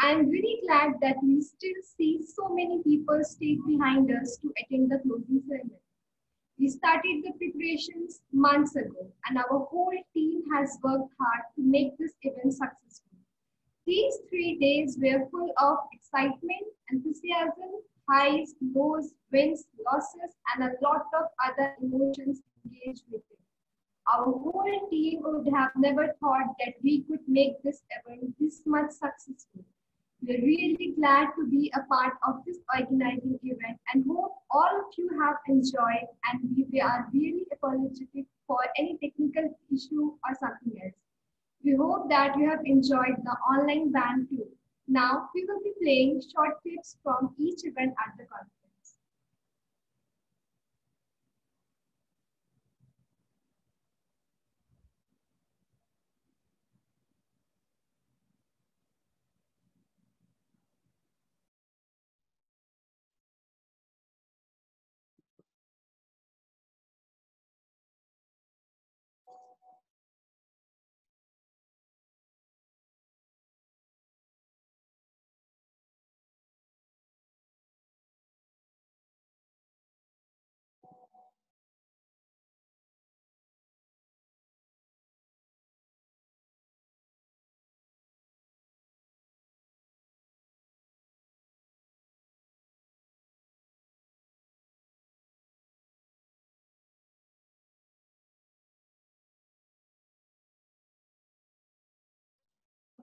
I'm very glad that we still see so many people stay behind us to attend the closing ceremony. We started the preparations months ago, and our whole team has worked hard to make this event successful. These three days were full of excitement, enthusiasm, highs, lows, wins, losses, and a lot of other emotions engaged with it. Our whole team would have never thought that we could make this event this much successful. We're really glad to be a part of this organizing event and hope all of you have enjoyed and we are really apologetic for any technical issue or something else. We hope that you have enjoyed the online band too. Now we will be playing short clips from each event at the conference.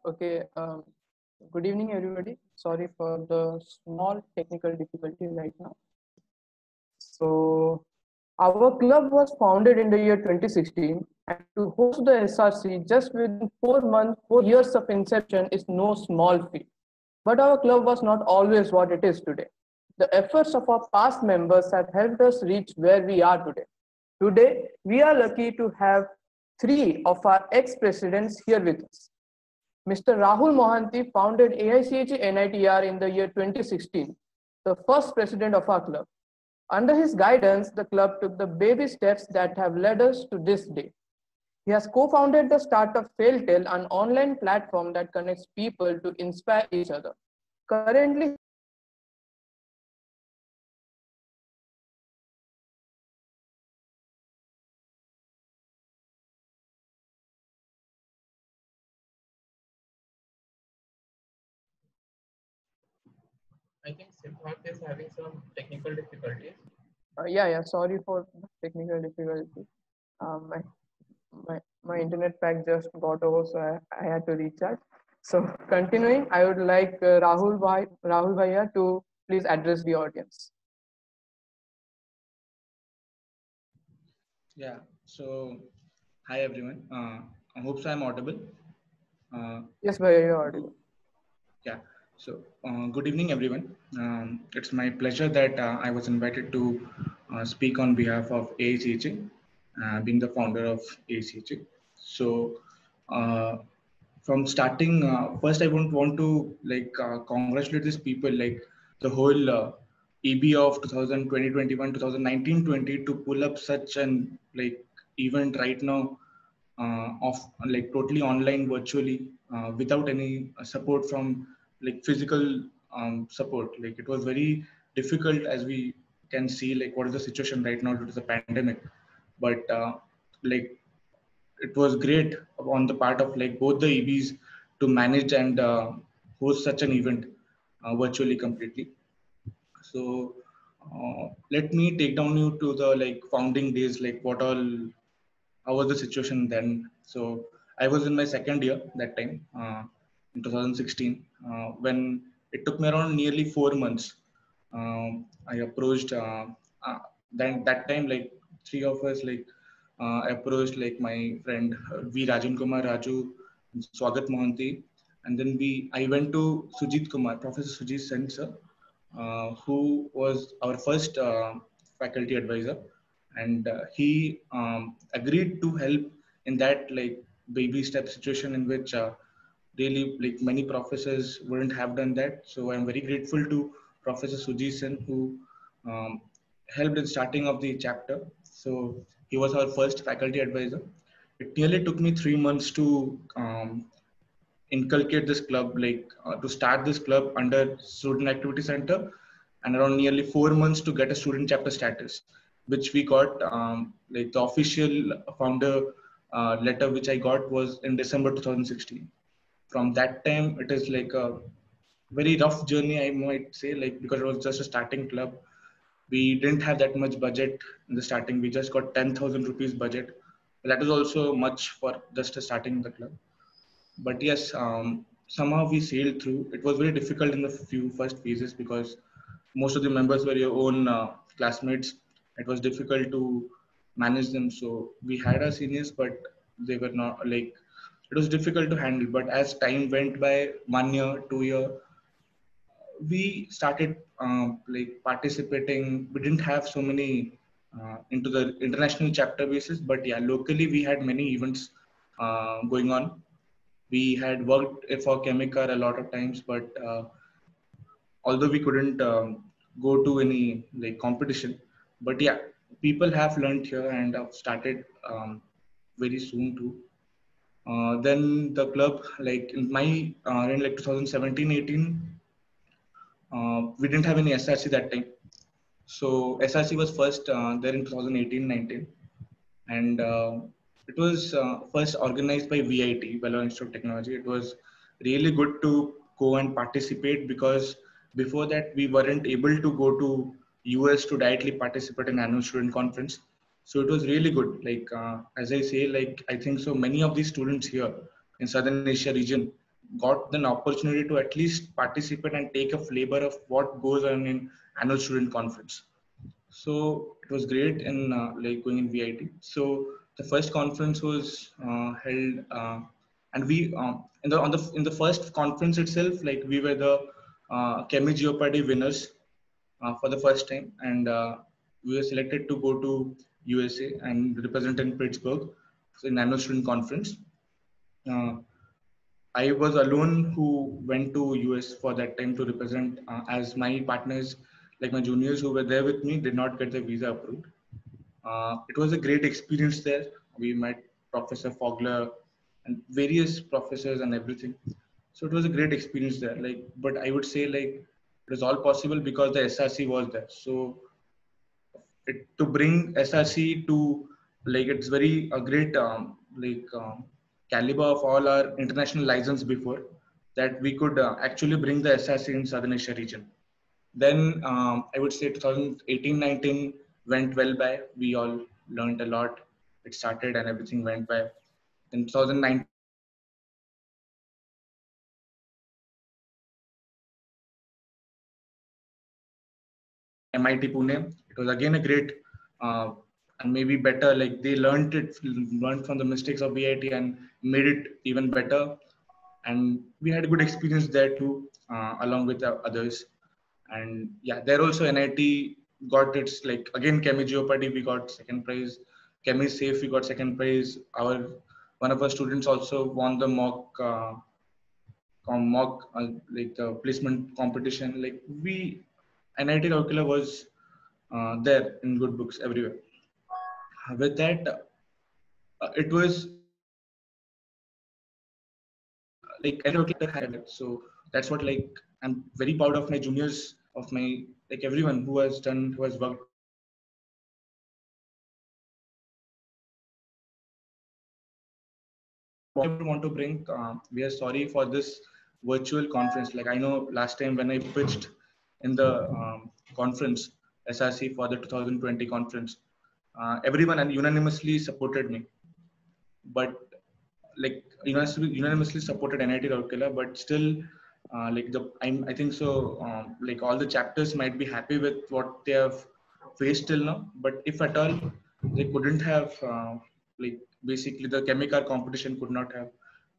Okay, um, good evening, everybody. Sorry for the small technical difficulty right now. So, our club was founded in the year 2016, and to host the SRC just within four months, four years of inception is no small feat. But our club was not always what it is today. The efforts of our past members have helped us reach where we are today. Today, we are lucky to have three of our ex-presidents here with us. Mr. Rahul Mohanty founded AICHE NITR in the year 2016, the first president of our club. Under his guidance, the club took the baby steps that have led us to this day. He has co-founded the startup Failtail, an online platform that connects people to inspire each other. Currently, I think Siddharth is having some technical difficulties. Uh, yeah, yeah. Sorry for technical difficulty. Um, my, my my internet pack just got over, so I, I had to recharge. So continuing, I would like uh, Rahul Bhai, Rahul Bhaiya to please address the audience. Yeah. So, hi everyone. Uh, I hope so. I'm audible. Uh, yes, Bhaiya, you're audible. Yeah. So, uh, good evening, everyone. Um, it's my pleasure that uh, I was invited to uh, speak on behalf of AICHE, uh, being the founder of AICHE. So, uh, from starting, uh, first I want want to like congratulate these people, like the whole EB of 2020, 21, 2019, 20 to pull up such an like event right now of like totally online, virtually, without any support from like physical um, support. Like it was very difficult as we can see like what is the situation right now due to the pandemic. But uh, like it was great on the part of like both the EBs to manage and uh, host such an event uh, virtually completely. So uh, let me take down you to the like founding days, like what all, how was the situation then? So I was in my second year that time uh, in 2016 uh, when it took me around nearly four months. Um, I approached uh, uh, then that time like three of us like uh, approached like my friend V Rajan Kumar Raju, Swagat Mohanty, and then we I went to Sujit Kumar, Professor Sujit Sen sir, uh, who was our first uh, faculty advisor, and he um, agreed to help in that like baby step situation in which really like many professors wouldn't have done that. So I'm very grateful to Professor Sujit who um, helped in starting of the chapter. So he was our first faculty advisor. It nearly took me three months to um, inculcate this club, like uh, to start this club under Student Activity Center, and around nearly four months to get a student chapter status, which we got. Um, like the official founder uh, letter which I got was in December 2016. From that time, it is like a very rough journey, I might say, like because it was just a starting club. We didn't have that much budget in the starting. We just got 10,000 rupees budget. That is also much for just starting the club. But yes, um, somehow we sailed through. It was very difficult in the few first phases because most of the members were your own uh, classmates. It was difficult to manage them. So we had our seniors, but they were not like it was difficult to handle. But as time went by, one year, two year, we started um, like participating. We didn't have so many uh, into the international chapter basis, but yeah, locally we had many events uh, going on. We had worked for Chem-E-Car a lot of times, but uh, although we couldn't um, go to any like competition, but yeah, people have learned here and have started um, very soon too. Uh, then the club, like in my uh, in like 2017 18, uh, we didn't have any SRC that time. So SRC was first uh, there in 2018 19, and uh, it was uh, first organized by VIT, Vellore Institute of Technology. It was really good to go and participate because before that we weren't able to go to US to directly participate in annual student conference. So it was really good. Like uh, as I say, like I think so many of these students here in Southern Asia region got an opportunity to at least participate and take a flavor of what goes on in annual student conference. So it was great in uh, like going in VIT. So the first conference was uh, held, uh, and we um, in the on the in the first conference itself, like we were the uh, Jeopardy winners uh, for the first time, and uh, we were selected to go to USA and represent in Pittsburgh so in annual student conference. Uh, I was alone who went to US for that time to represent uh, as my partners, like my juniors who were there with me, did not get the visa approved. Uh, it was a great experience there. We met Professor Fogler and various professors and everything. So it was a great experience there. Like, but I would say like it was all possible because the SRC was there. So it, to bring SRC to like it's very a great um, like um, caliber of all our international license before that we could uh, actually bring the SRC in Southern Asia region. Then um, I would say 2018-19 went well by. We all learned a lot. It started and everything went by. In 2019, MIT Pune. It was again a great uh, and maybe better. Like they learned it, learned from the mistakes of VIT and made it even better. And we had a good experience there too, uh, along with others. And yeah, there also NIT got its like again Chem-E-Jeopardy we got second prize. Chemi Safe we got second prize. Our one of our students also won the mock uh, mock uh, like the placement competition. Like we NIT Rourkela was uh, there in good books everywhere. With that, uh, it was like NIT Rourkela had it. So that's what like I'm very proud of my juniors, of my like everyone who has done, who has worked. I want to bring. Uh, we are sorry for this virtual conference. Like I know last time when I pitched in the um, conference, SRC for the 2020 conference. Uh, everyone unanimously supported me, but like unanimously supported NIT Rourkela, but still, uh, like the I'm, I think so. Um, like all the chapters might be happy with what they have faced till now, but if at all they couldn't have, uh, like basically the chemical competition could not have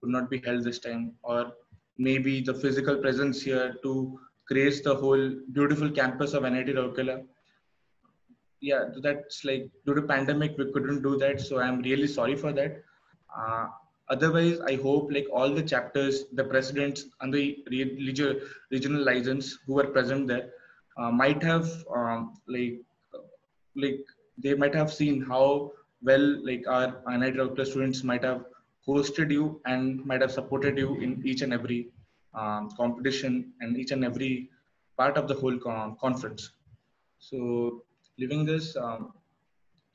could not be held this time, or maybe the physical presence here to creates the whole beautiful campus of NIT Rourkela. Yeah, that's like due to pandemic we couldn't do that, so I'm really sorry for that. Uh, otherwise, I hope like all the chapters, the presidents and the regional regional license who were present there uh, might have um, like like they might have seen how well like our NIT Rourkela students might have hosted you and might have supported you in each and every um, competition and each and every part of the whole con- conference. So living this, um,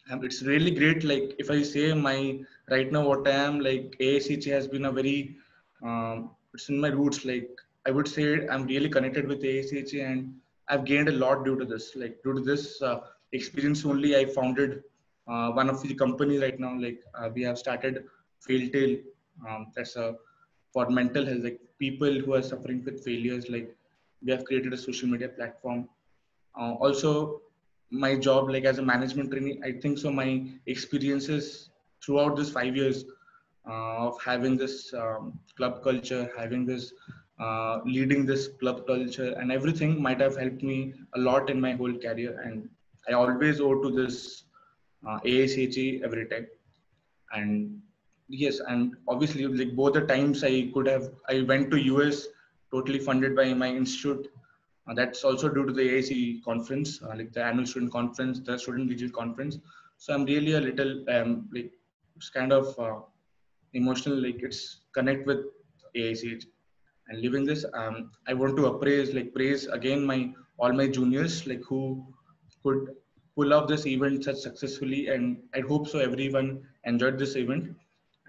it's really great. Like if I say my right now what I am, like AICHE has been a very, um, it's in my roots. Like I would say I'm really connected with AICHE and I've gained a lot due to this. Like due to this uh, experience only, I founded uh, one of the companies right now. Like uh, we have started Failtail. Um, that's a for mental health, like people who are suffering with failures. Like we have created a social media platform. Uh, also, my job, like as a management trainee, I think so. My experiences throughout this five years uh, of having this um, club culture, having this uh, leading this club culture, and everything might have helped me a lot in my whole career. And I always owe to this uh, AICHE every time. And yes, and obviously, like both the times I could have, I went to US totally funded by my institute. Uh, that's also due to the AIC conference, uh, like the annual student conference, the student digital conference. So I'm really a little um, like it's kind of uh, emotional, like it's connect with AIC and living this. Um, I want to appraise, like praise again my all my juniors, like who could pull off this event such successfully, and I hope so everyone enjoyed this event.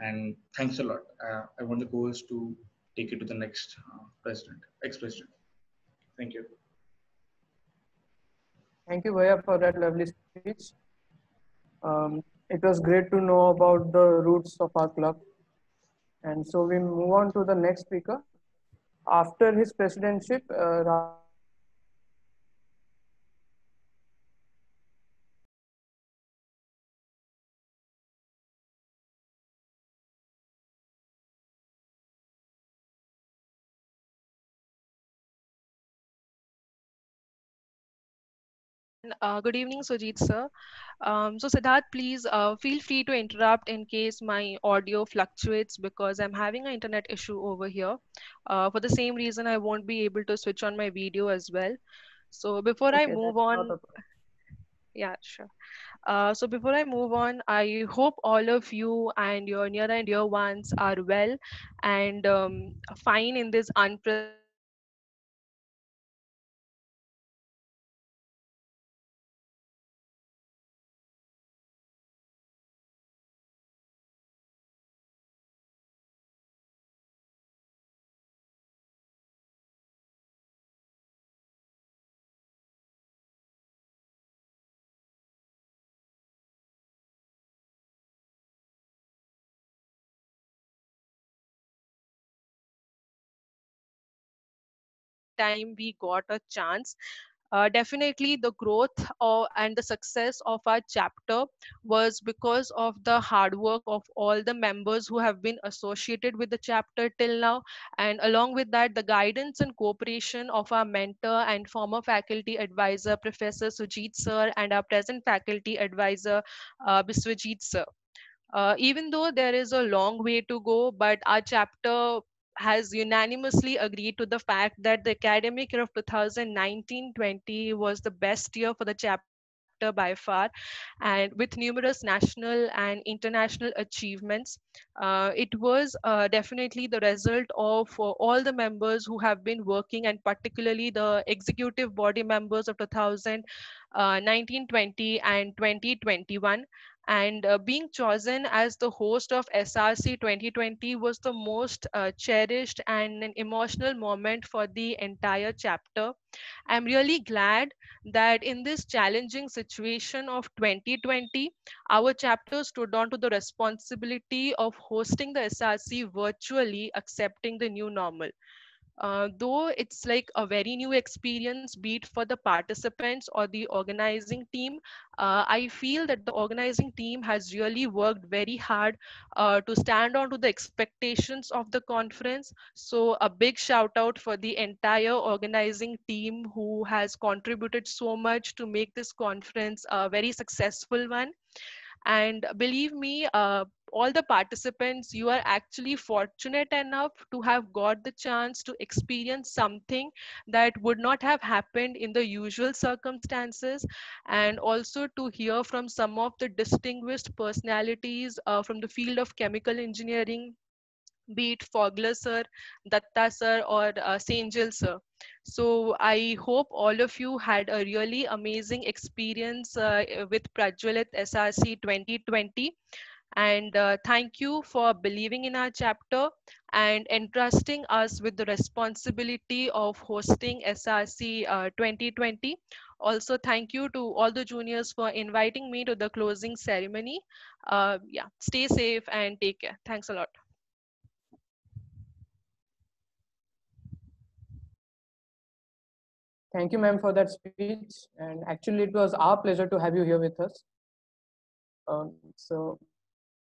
And thanks a lot. Uh, I want the goals to take it to the next uh, president, ex-president. Thank you. Thank you, Bhaiya, for that lovely speech. Um, it was great to know about the roots of our club. And so we move on to the next speaker. After his presidentship, uh, Uh, good evening, Sujit sir. Um, so Siddharth, please uh, feel free to interrupt in case my audio fluctuates because I'm having an internet issue over here. Uh, for the same reason, I won't be able to switch on my video as well. So before okay, I move on, yeah, sure. Uh, so before I move on, I hope all of you and your near and dear ones are well and um, fine in this unprecedented time we got a chance. Uh, definitely the growth of, and the success of our chapter was because of the hard work of all the members who have been associated with the chapter till now. And along with that the guidance and cooperation of our mentor and former faculty advisor professor sujit sir and our present faculty advisor uh, biswajit sir. Uh, even though there is a long way to go but our chapter has unanimously agreed to the fact that the academic year of 2019-20 was the best year for the chapter by far and with numerous national and international achievements. Uh, it was uh, definitely the result of uh, all the members who have been working and particularly the executive body members of 2019 20 and 2021 and uh, being chosen as the host of SRC 2020 was the most uh, cherished and an emotional moment for the entire chapter. I'm really glad that in this challenging situation of 2020, our chapter stood on to the responsibility of hosting the SRC virtually, accepting the new normal. Uh, though it's like a very new experience, be it for the participants or the organizing team, uh, I feel that the organizing team has really worked very hard uh, to stand on to the expectations of the conference. So a big shout out for the entire organizing team who has contributed so much to make this conference a very successful one And believe me, uh, all the participants, you are actually fortunate enough to have got the chance to experience something that would not have happened in the usual circumstances, and also to hear from some of the distinguished personalities uh, from the field of chemical engineering be it Fogler sir, Datta sir, or uh, sir. So I hope all of you had a really amazing experience uh, with Prajwalit SRC 2020. And uh, thank you for believing in our chapter and entrusting us with the responsibility of hosting SRC uh, 2020. Also, thank you to all the juniors for inviting me to the closing ceremony. Uh, yeah, stay safe and take care. Thanks a lot. Thank you, ma'am, for that speech. And actually, it was our pleasure to have you here with us. Um, so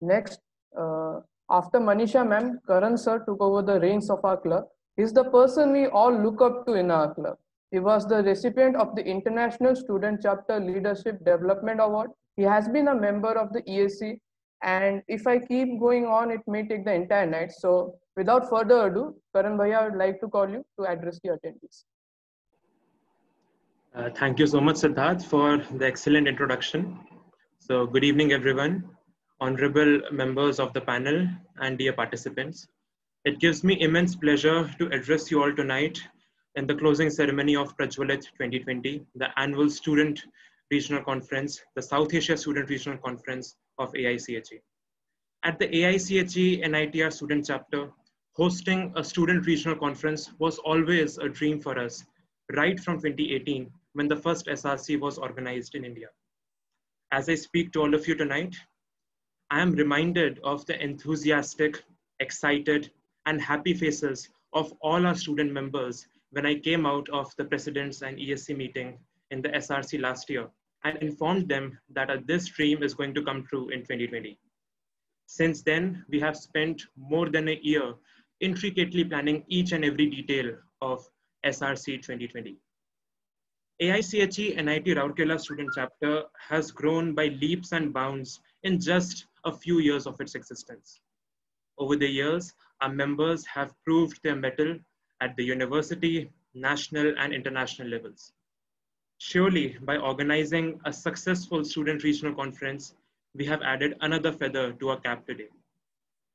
next, uh, after Manisha ma'am, Karan sir took over the reins of our club. He's the person we all look up to in our club. He was the recipient of the International Student Chapter Leadership Development Award. He has been a member of the ESC. And if I keep going on, it may take the entire night. So without further ado, Karan Bhaiya, I would like to call you to address the attendees. Uh, thank you so much, Siddharth, for the excellent introduction. So good evening, everyone, honorable members of the panel and dear participants. It gives me immense pleasure to address you all tonight in the closing ceremony of Prajwalit 2020, the annual student regional conference, the South Asia Student Regional Conference of AICHE. At the AICHE NITR student chapter, hosting a student regional conference was always a dream for us, right from 2018 when the first SRC was organized in India. As I speak to all of you tonight, I am reminded of the enthusiastic, excited, and happy faces of all our student members when I came out of the President's and ESC meeting in the SRC last year and informed them that this dream is going to come true in 2020. Since then, we have spent more than a year intricately planning each and every detail of SRC 2020. AICHE NIT Rourkela student chapter has grown by leaps and bounds in just a few years of its existence. Over the years, our members have proved their mettle at the university, national and international levels. Surely, by organizing a successful student regional conference, we have added another feather to our cap today.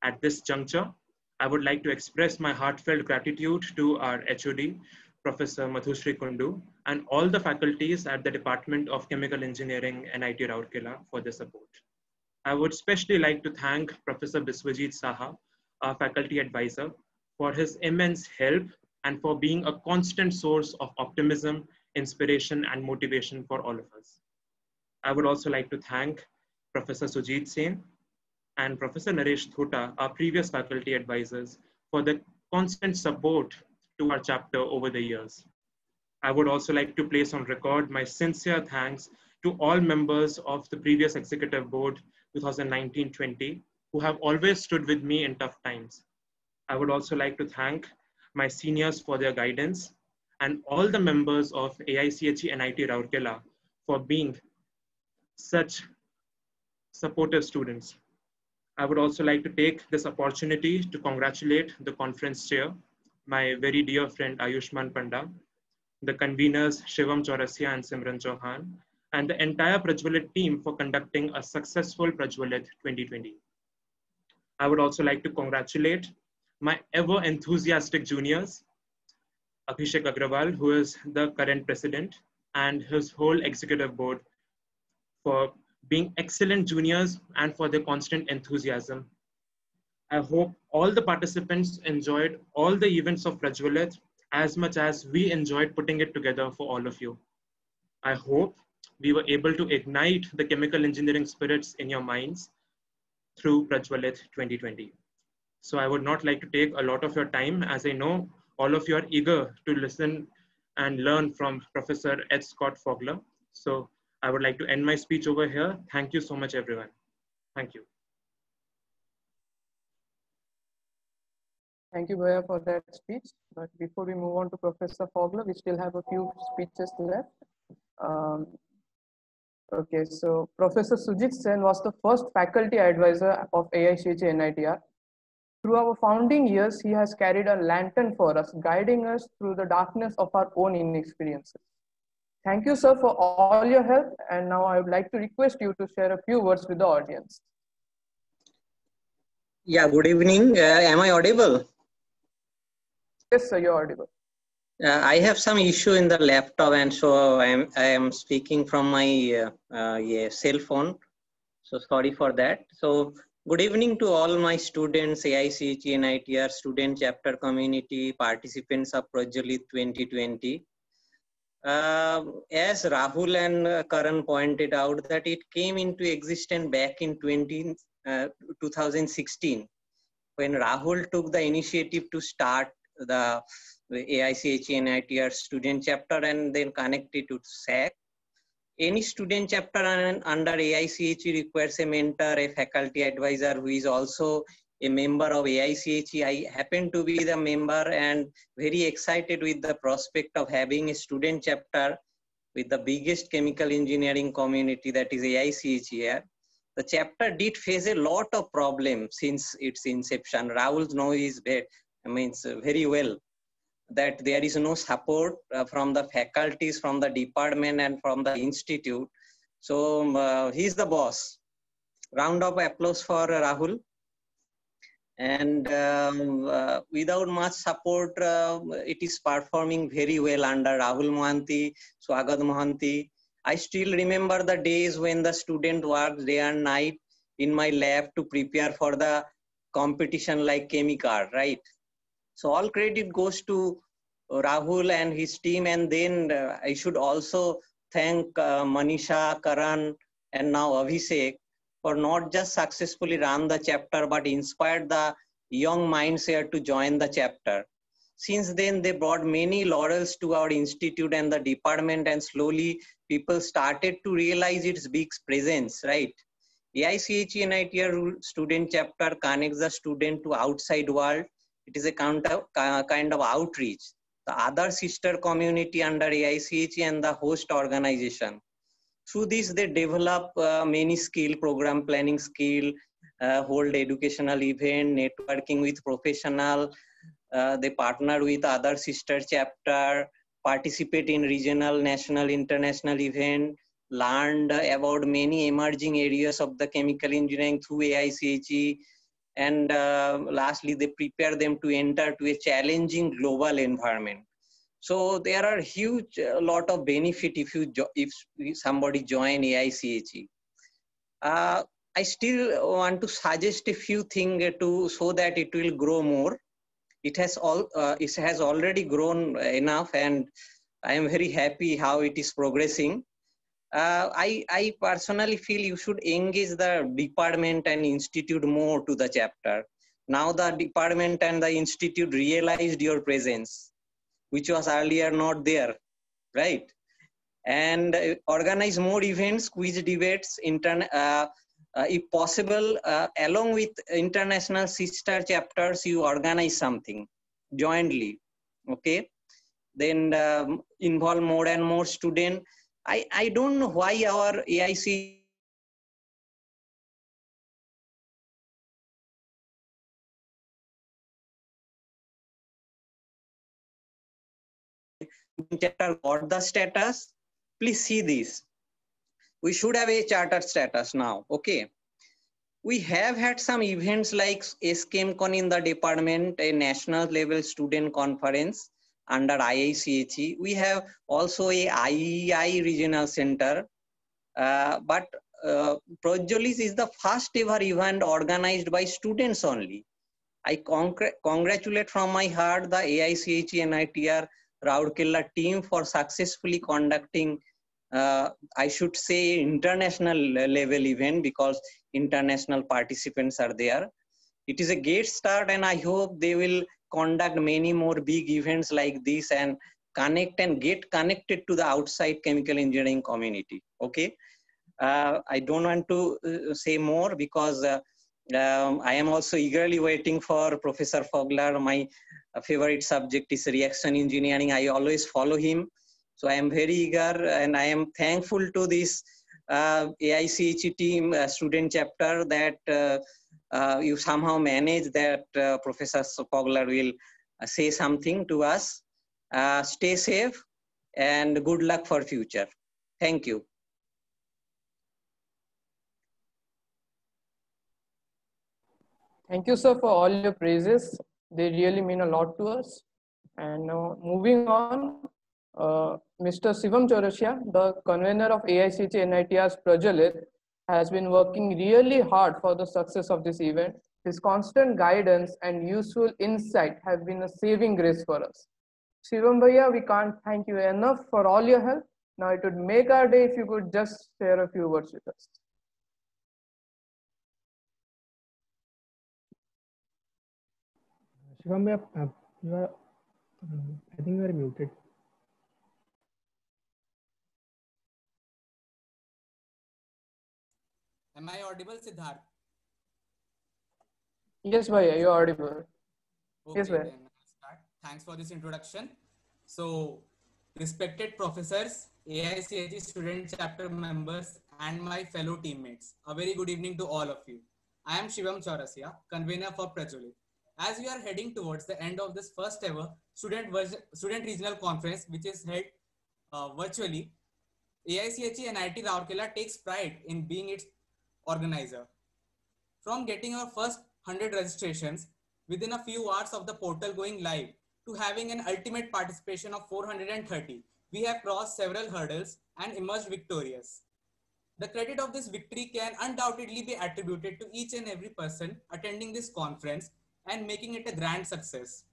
At this juncture, I would like to express my heartfelt gratitude to our HOD Professor Madhusri Kundu, and all the faculties at the Department of Chemical Engineering NIT Rourkela for their support. I would especially like to thank Professor Biswajit Saha, our faculty advisor, for his immense help and for being a constant source of optimism, inspiration, and motivation for all of us. I would also like to thank Professor Sujit Sen and Professor Naresh Thota, our previous faculty advisors, for the constant support to our chapter over the years. I would also like to place on record my sincere thanks to all members of the previous executive board 2019-20 who have always stood with me in tough times. I would also like to thank my seniors for their guidance and all the members of AICHE NIT Rourkela for being such supportive students. I would also like to take this opportunity to congratulate the conference chair, my very dear friend Ayushman Panda, the conveners Shivam Chaurasia and Simran Chauhan, and the entire Prajwalit team for conducting a successful Prajwalit 2020. I would also like to congratulate my ever enthusiastic juniors, Abhishek Agrawal, who is the current president, and his whole executive board for being excellent juniors and for their constant enthusiasm I hope all the participants enjoyed all the events of Prajwalit as much as we enjoyed putting it together for all of you. I hope we were able to ignite the chemical engineering spirits in your minds through Prajwalit 2020. So I would not like to take a lot of your time as I know all of you are eager to listen and learn from Professor Ed Scott Fogler. So I would like to end my speech over here. Thank you so much, everyone. Thank you. Thank you, Bhaiya, for that speech. But before we move on to Professor Fogler, we still have a few speeches left. Um, Okay, so Professor Sujit Sen was the first faculty advisor of AICHE NITR. Through our founding years, he has carried a lantern for us, guiding us through the darkness of our own inexperiences. Thank you, sir, for all your help. And now I would like to request you to share a few words with the audience. Yeah, good evening. Uh, am I audible? Yes, sir, you're audible. Uh, I have some issue in the laptop, and so I am I am speaking from my uh, uh, yeah, cell phone. So sorry for that. So good evening to all my students, AICHE NITR student chapter community participants of Prajwalit 2020. Uh, as Rahul and Karan pointed out, that it came into existence back in 20, uh, 2016 when Rahul took the initiative to start the AICHE student chapter and then connected to SAC. Any student chapter under AICHE requires a mentor, a faculty advisor who is also a member of AICHE. I happen to be the member and very excited with the prospect of having a student chapter with the biggest chemical engineering community that is AICHE here. The chapter did face a lot of problems since its inception. Rahul knows it means very well that there is no support uh, from the faculties, from the department, and from the institute. So um, uh, he's the boss. Round of applause for Rahul. And um, uh, without much support, um, it is performing very well under Rahul Mohanty, Swagat Mohanty. I still remember the days when the student worked day and night in my lab to prepare for the competition like Chemicard, right? So all credit goes to Rahul and his team. And then uh, I should also thank uh, Manisha, Karan, and now Abhishek for not just successfully run the chapter, but inspired the young minds here to join the chapter. Since then, they brought many laurels to our institute and the department, and slowly people started to realize its big presence, right? AICHE NITR student chapter connects the student to outside world. It is a kind of, kind of outreach. The other sister community under AICHE and the host organization. Through this, they develop uh, many skill, program planning skill, uh, hold educational event, networking with professional. Uh, they partner with other sister chapter, participate in regional, national, international event, learned about many emerging areas of the chemical engineering through AICHE, and uh, lastly, they prepare them to enter to a challenging global environment. So there are huge uh, lot of benefit if you if somebody join AICHE. Uh, I still want to suggest a few things to so that it will grow more. It has all uh, it has already grown enough, and I am very happy how it is progressing. Uh, I, I personally feel you should engage the department and institute more to the chapter. Now the department and the institute realized your presence, which was earlier not there, right? And uh, organize more events, quiz debates, intern, uh, uh, if possible, uh, along with international sister chapters, you organize something jointly, okay? Then um, involve more and more students I, I don't know why our AIC charter got the status. Please see this. We should have a charter status now. Okay. We have had some events like SCHEMCON in the department, a national level student conference under IICHE. We have also a IEI regional center, uh, but uh, Prajwalit is the first ever event organized by students only. I congr congratulate from my heart the AICHE ITR Rourkela team for successfully conducting, uh, I should say, international level event because international participants are there. It is a great start and I hope they will conduct many more big events like this and connect and get connected to the outside chemical engineering community. Okay. Uh, I don't want to uh, say more because uh, um, I am also eagerly waiting for Professor Fogler. My favorite subject is reaction engineering. I always follow him. So I am very eager and I am thankful to this uh, AICHE team uh, student chapter that you somehow manage that uh, Professor Fogler will uh, say something to us. Uh, stay safe and good luck for future. Thank you. Thank you, sir, for all your praises. They really mean a lot to us. And now moving on, uh, Mr. Shivam Chaurasia, the convener of AICHE NITR's Prajwalit, has been working really hard for the success of this event. His constant guidance and useful insight have been a saving grace for us. Shivam Bhaiya, we can't thank you enough for all your help. Now it would make our day if you could just share a few words with us. Shivam, are, uh, you are um, I think you are muted. Am I audible, Siddharth? Yes, Bhaiya, you're audible. Yes, Okay, Bhaiya. then I'll start. Thanks for this introduction. So, respected professors, AICHE student chapter members, and my fellow teammates, a very good evening to all of you. I am Shivam Chaurasia, convener for Prajwalit. As we are heading towards the end of this first ever student, student regional conference, which is held uh, virtually, AICHE NIT Rourkela takes pride in being its organizer. From getting our first 100 registrations within a few hours of the portal going live to having an ultimate participation of 430, we have crossed several hurdles and emerged victorious. The credit of this victory can undoubtedly be attributed to each and every person attending this conference and making it a grand success.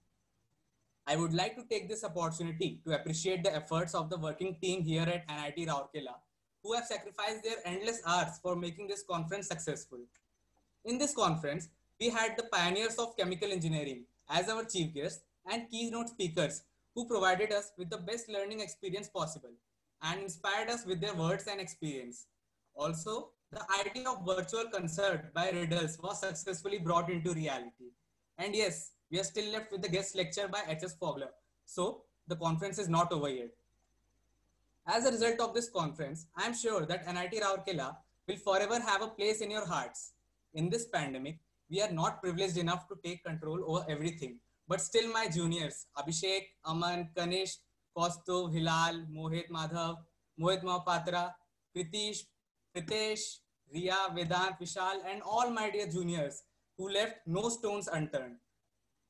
I would like to take this opportunity to appreciate the efforts of the working team here at NIT Rourkela, who have sacrificed their endless hours for making this conference successful. In this conference, we had the pioneers of chemical engineering as our chief guests and keynote speakers who provided us with the best learning experience possible and inspired us with their words and experience. Also, the idea of virtual concert by Riddles was successfully brought into reality. And yes, we are still left with the guest lecture by H.S. Fogler. So, the conference is not over yet. As a result of this conference, I am sure that NIT Rourkela will forever have a place in your hearts. In this pandemic, we are not privileged enough to take control over everything. But still, my juniors, Abhishek, Aman, Kanish, Kaustuv, Hilal, Mohit Madhav, Mohit Mohapatra, Pritish, Pritesh, Ria, Vedant, Vishal, and all my dear juniors who left no stones unturned.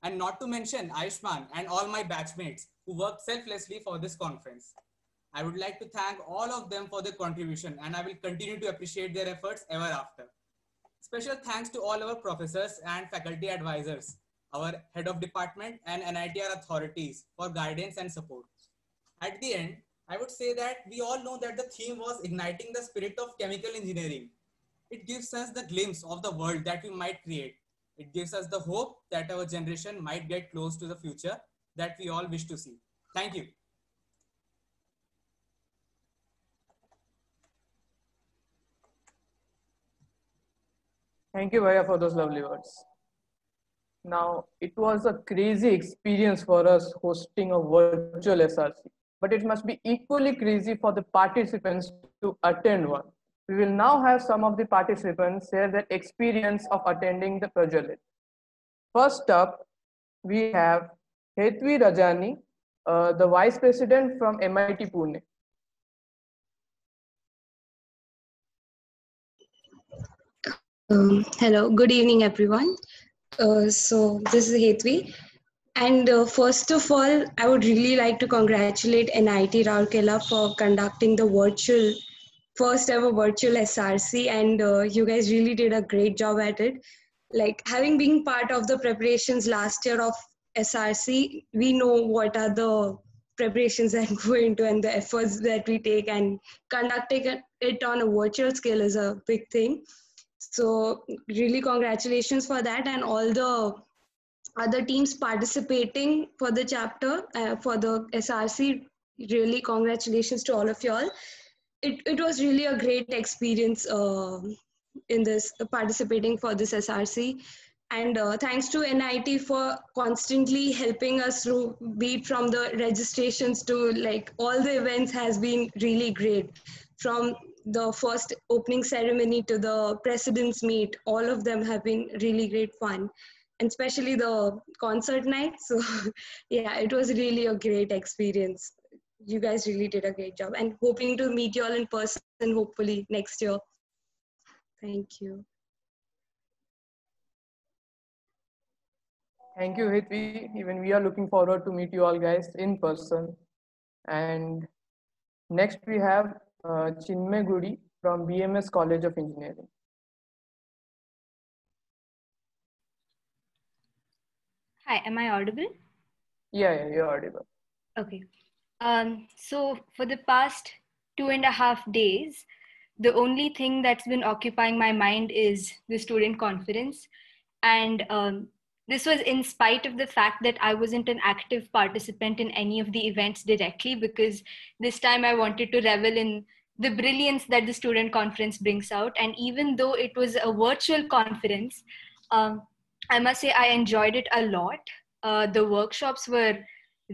And not to mention Ayushman and all my batchmates who worked selflessly for this conference. I would like to thank all of them for their contribution and I will continue to appreciate their efforts ever after. Special thanks to all our professors and faculty advisors, our head of department and NITR authorities for guidance and support. At the end, I would say that we all know that the theme was igniting the spirit of chemical engineering. It gives us the glimpse of the world that we might create. It gives us the hope that our generation might get close to the future that we all wish to see. Thank you. Thank you, Bhaiya, for those lovely words. Now, it was a crazy experience for us hosting a virtual SRC, but it must be equally crazy for the participants to attend one. We will now have some of the participants share their experience of attending the Prajwalit. First up, we have Hetvi Rajani, uh, the Vice President from MIT Pune. Um, hello, good evening, everyone. Uh, so this is Hetvi. And uh, first of all, I would really like to congratulate NIT Rourkela for conducting the virtual, first ever virtual SRC. And uh, you guys really did a great job at it. Like having been part of the preparations last year of SRC, we know what are the preparations that go into and the efforts that we take and conducting it on a virtual scale is a big thing. So really congratulations for that and all the other teams participating for the chapter uh, for the SRC. Really congratulations to all of y'all. It, it was really a great experience uh, in this participating for this SRC. And uh, thanks to NIT for constantly helping us through, be it from the registrations to like all the events has been really great. From the first opening ceremony to the president's meet, all of them have been really great fun. And especially the concert night. So, yeah, it was really a great experience. You guys really did a great job. And hoping to meet you all in person, hopefully, next year. Thank you. Thank you, Hetvi. Even we are looking forward to meet you all guys in person. And next we have uh, Chinmay Gudi from BMS College of Engineering. Hi, am I audible? Yeah, yeah, you're audible. Okay. Um, so for the past two and a half days, the only thing that's been occupying my mind is the student conference. And um, this was in spite of the fact that I wasn't an active participant in any of the events directly, because this time I wanted to revel in the brilliance that the student conference brings out. And even though it was a virtual conference, um, I must say I enjoyed it a lot. Uh, the workshops were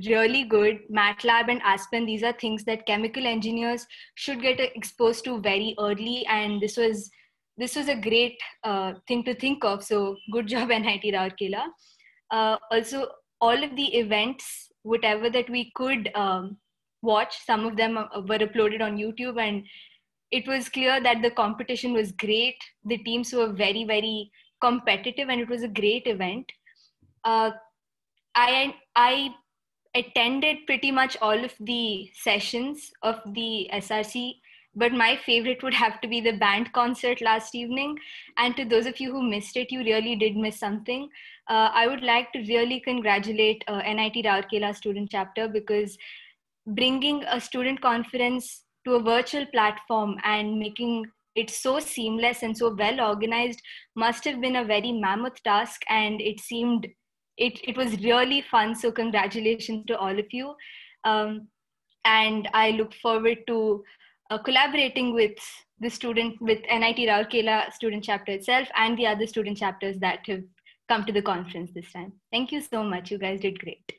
really good. MATLAB and Aspen, these are things that chemical engineers should get exposed to very early. And this was this was a great uh, thing to think of. So good job, NIT Rourkela. Uh, also, all of the events, whatever that we could um, watch, some of them uh, were uploaded on YouTube, and it was clear that the competition was great. The teams were very, very competitive, and it was a great event. Uh, I I attended pretty much all of the sessions of the SRC but my favorite would have to be the band concert last evening. And to those of you who missed it, you really did miss something. Uh, I would like to really congratulate uh, NIT Rourkela student chapter because bringing a student conference to a virtual platform and making it so seamless and so well organized must have been a very mammoth task and it seemed it, it was really fun so congratulations to all of you um, and i look forward to uh, collaborating with the student with NIT Rourkela student chapter itself and the other student chapters that have come to the conference this time. Thank you so much. You guys did great.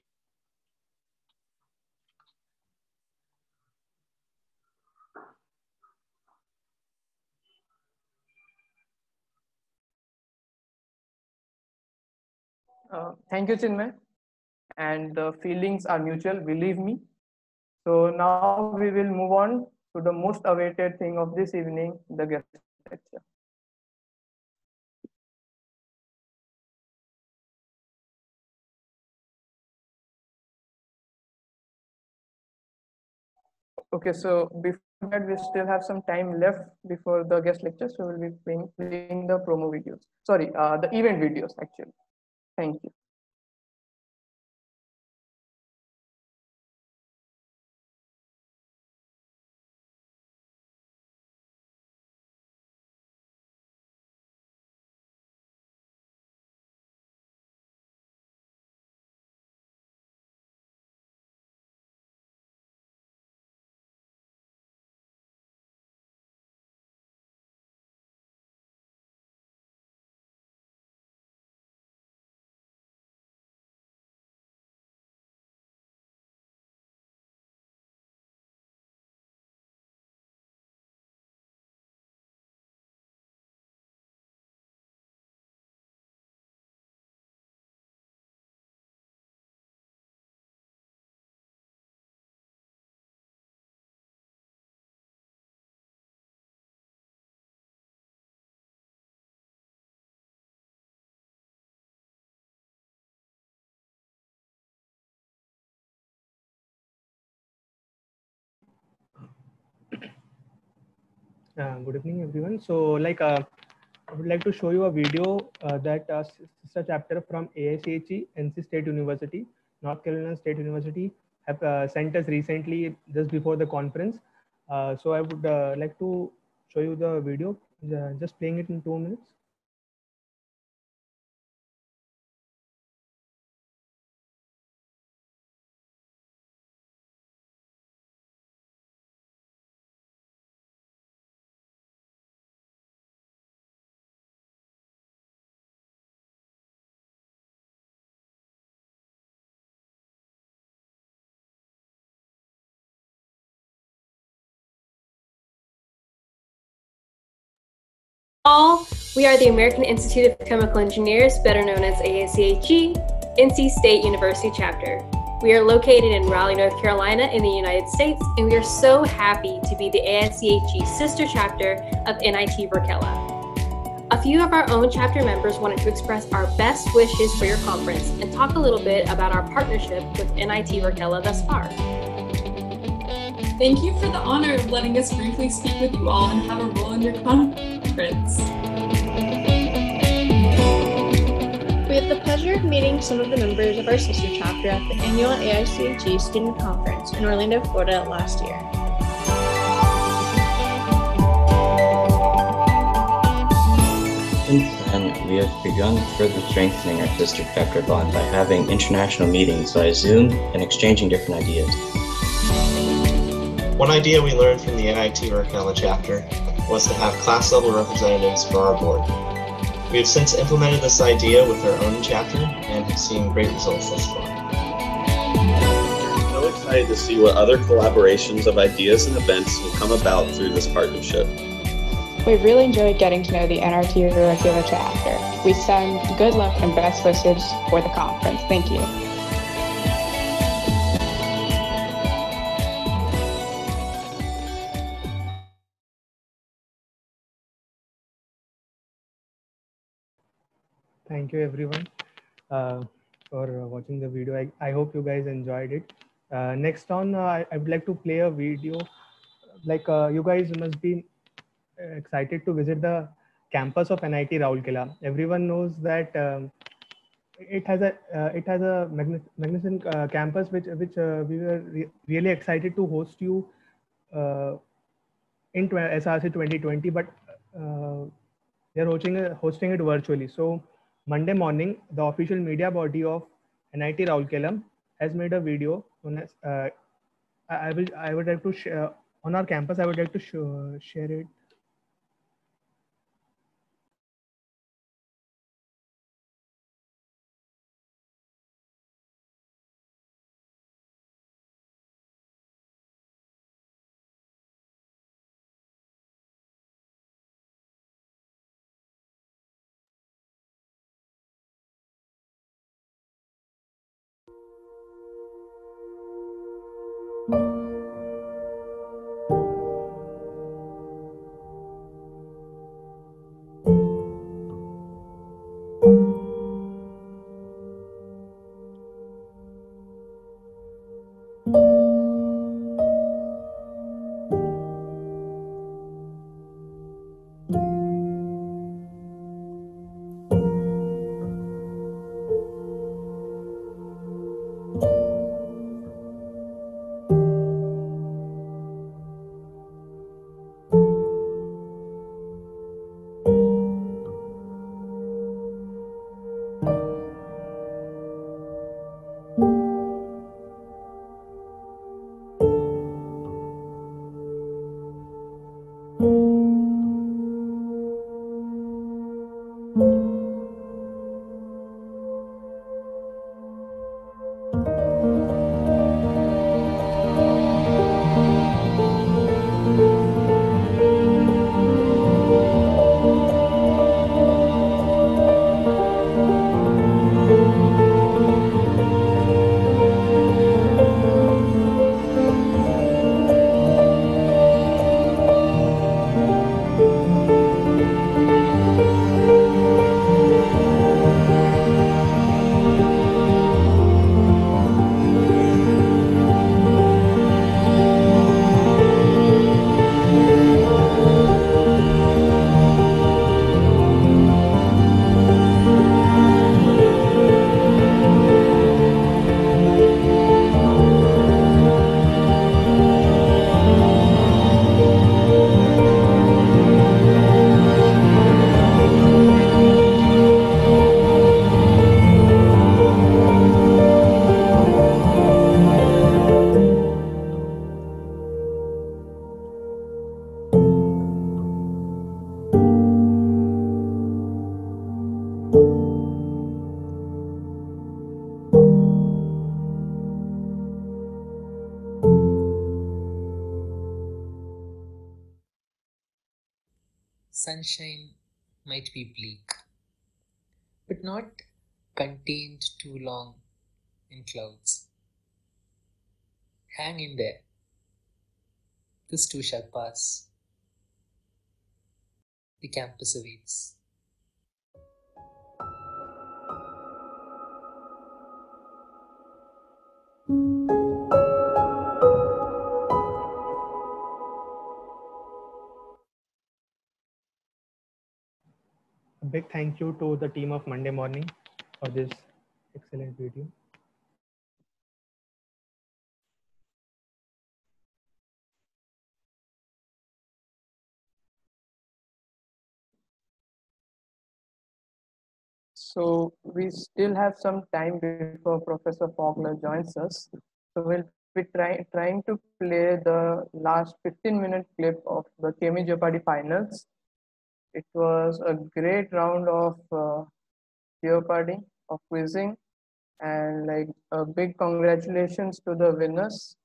Uh, thank you, Chinmay. And the feelings are mutual, believe me. So now we will move on to the most awaited thing of this evening, the guest lecture. Okay, so before that, we still have some time left before the guest lecture, so we'll be playing, playing the promo videos. Sorry, uh, the event videos actually. Thank you. Uh, good evening, everyone. So, like, uh, I would like to show you a video uh, that uh, sister chapter from AICHE, NC State University, North Carolina State University, have uh, sent us recently just before the conference. Uh, so, I would like to show you the video, just playing it in two minutes. All. We are the American Institute of Chemical Engineers, better known as AIChE, NC State University chapter. We are located in Raleigh, North Carolina, in the United States, and we are so happy to be the AIChE sister chapter of NIT Rourkela. A few of our own chapter members wanted to express our best wishes for your conference and talk a little bit about our partnership with NIT Rourkela thus far. Thank you for the honor of letting us briefly speak with you all and have a role in your conference. We had the pleasure of meeting some of the members of our sister chapter at the annual AIChE Student Conference in Orlando, Florida last year. Since then, we have begun further strengthening our sister chapter bond by having international meetings via Zoom and exchanging different ideas. One idea we learned from the NIT Rourkela chapter was to have class level representatives for our board. We have since implemented this idea with our own chapter and have seen great results thus far. We're so excited to see what other collaborations of ideas and events will come about through this partnership. We've really enjoyed getting to know the NIT Rourkela chapter. We send good luck and best wishes for the conference. Thank you. Thank you everyone uh, for watching the video. I, I hope you guys enjoyed it. Uh, next on, uh, I, I would like to play a video. Like uh, you guys must be excited to visit the campus of NIT Rourkela. Everyone knows that um, it has a uh, it has a magnificent uh, campus which which uh, we were re really excited to host you in SRC 2020, but they're hosting hosting it virtually. So Monday morning, the official media body of NIT Rourkela has made a video. Uh, I will I would like to share on our campus. I would like to show, share it. Sunshine might be bleak, but not contained too long in clouds. Hang in there. This too shall pass. The campus awaits. A big thank you to the team of Monday Morning for this excellent video. So we still have some time before Professor Fogler joins us. So we'll be try, trying to play the last 15 minute clip of the Chem-E-Jeopardy finals. It was a great round of uh, Jeopardy, of quizzing, and like a big congratulations to the winners.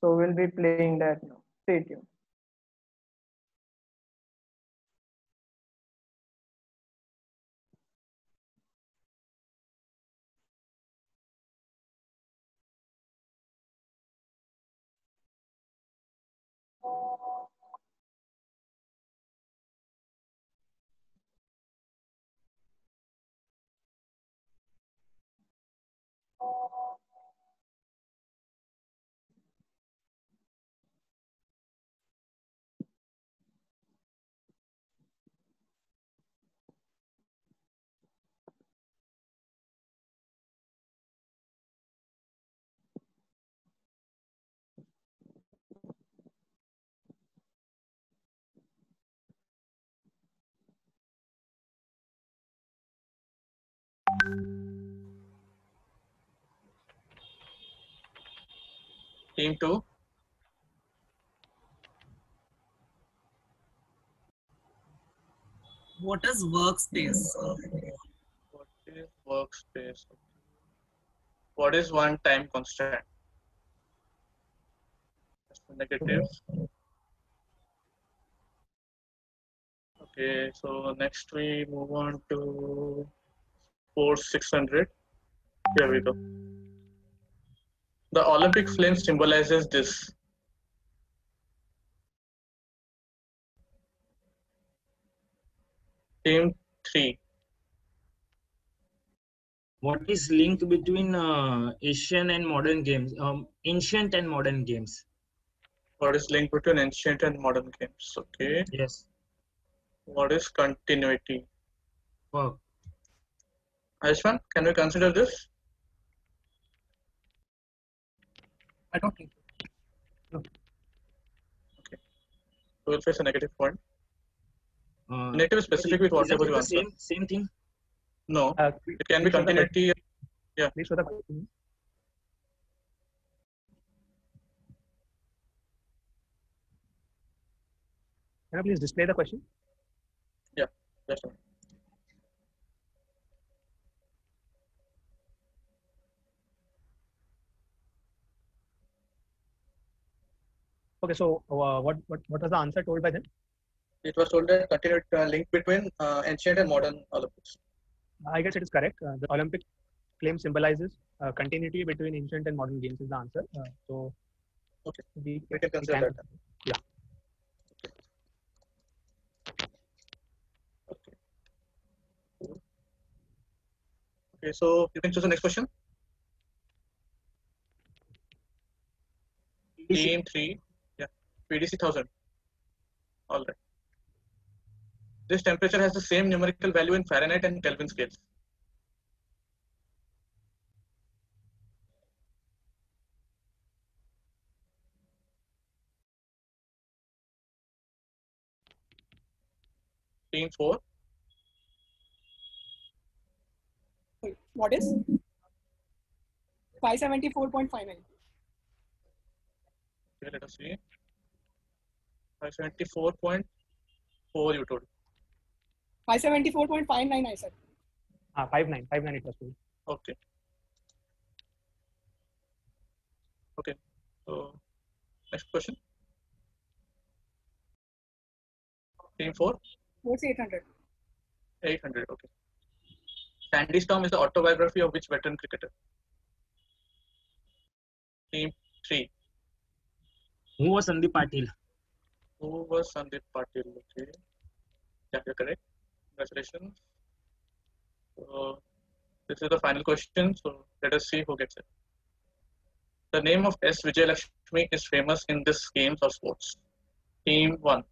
So we'll be playing that now. Stay tuned. Oh. Two. What is workspace? What is workspace? What is one time constant? Negatives. Okay, so next we move on to sports 600. Here we go. The Olympic flame symbolizes this. Team 3. What is linked between uh, Asian and modern games? Um, ancient and modern games. What is linked between ancient and modern games? Okay. Yes. What is continuity? Wow. Aishwan, can we consider this? I don't think so. We'll face a negative point. Uh, Negative is specific with isn't whatever you the answer. same same thing. No, Uh, it can be please show continuity. Yeah. Please show the question. Can you please display the question? Yeah, that's right. Okay, so uh, what, what what was the answer told by them? It was told that continuity uh, link between uh, ancient and modern Olympics. I guess it is correct. Uh, the Olympic claim symbolizes uh, continuity between ancient and modern games is the answer. Uh, so Okay, we, we can consider that. Yeah. Okay, so you can choose the next question. Team three, yeah, PDC thousand. All right. This temperature has the same numerical value in Fahrenheit and Kelvin scales. Team four, Wait, what is? 574.59. okay, let us see. 574.4 you told. 574.59 I said. Ah, five nine, five nine it was told. Okay. Okay. So next question. Team four. What's 800? 800, okay. Sandy Storm is the autobiography of which veteran cricketer? Team 3. Who was Sandeep Patil? Who was Sandeep Patil? Okay. Yeah, you're correct. Congratulations. So, this is the final question. So, let us see who gets it. The name of S. Vijayalakshmi is famous in this games or sports. Team 1.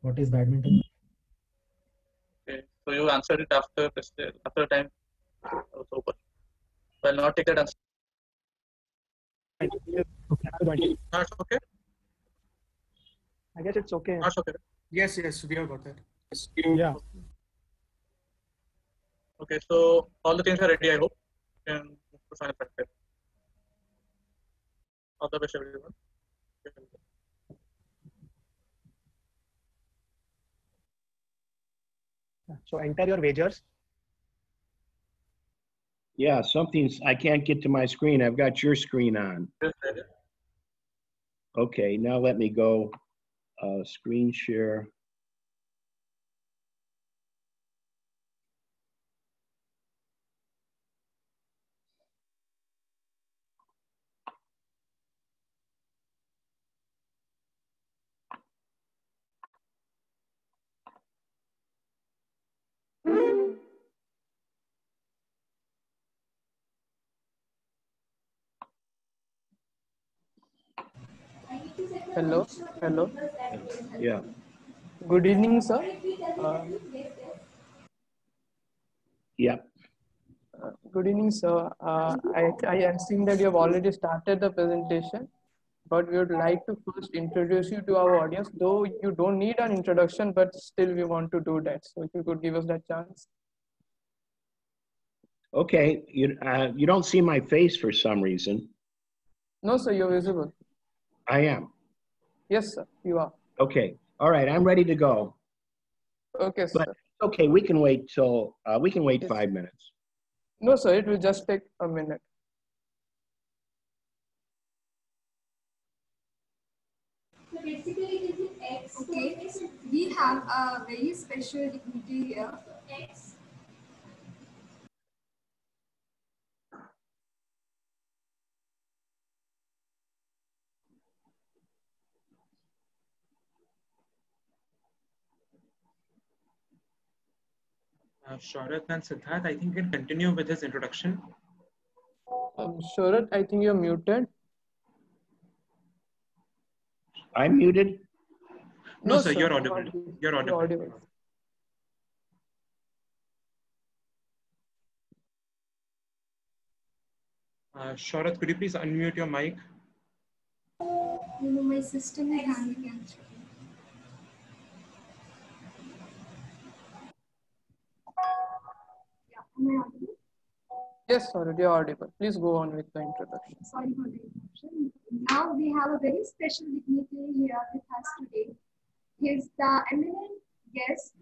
What is badminton? Okay. So, you answered it after, the- after time was over. So, I'll not take that answer. That's okay. I guess it's okay. That's okay. Yes, yes, we have got that. Yeah. Okay, so all the things are ready, I hope. You can move to final practice. All the best, everyone. So enter your wagers. Yeah, something's, I can't get to my screen. I've got your screen on. Okay, now let me go, uh, screen share. Hello, hello. Yeah. Good evening, sir. Uh, Yeah. uh, good evening, sir. Uh, I, I seeing that you have already started the presentation, but we would like to first introduce you to our audience, though you don't need an introduction, but still we want to do that. So if you could give us that chance. Okay, you, uh, you don't see my face for some reason. No, sir, you're visible. I am. Yes, sir, you are. Okay, all right, I'm ready to go. Okay, sir. But, okay, we can wait till, uh, we can wait Yes. five minutes. No, sir, it will just take a minute. So basically it is X. Okay. We have a very special dignity here. X. Uh, Shaurath and Siddharth, I think we can continue with his introduction. Um, Sharat, I think you're muted. I'm muted? No, No, sir, sir, you're you're audible. audible. You're You're audible. audible. Uh, Shaurath, could you please unmute your mic? You know, my system is hanging actually. Yeah, am I audible? Yes, sir, you're audible. Please go on with the introduction. Sorry for the interruption. Now we have a very special dignitary here with us today. He's the eminent guest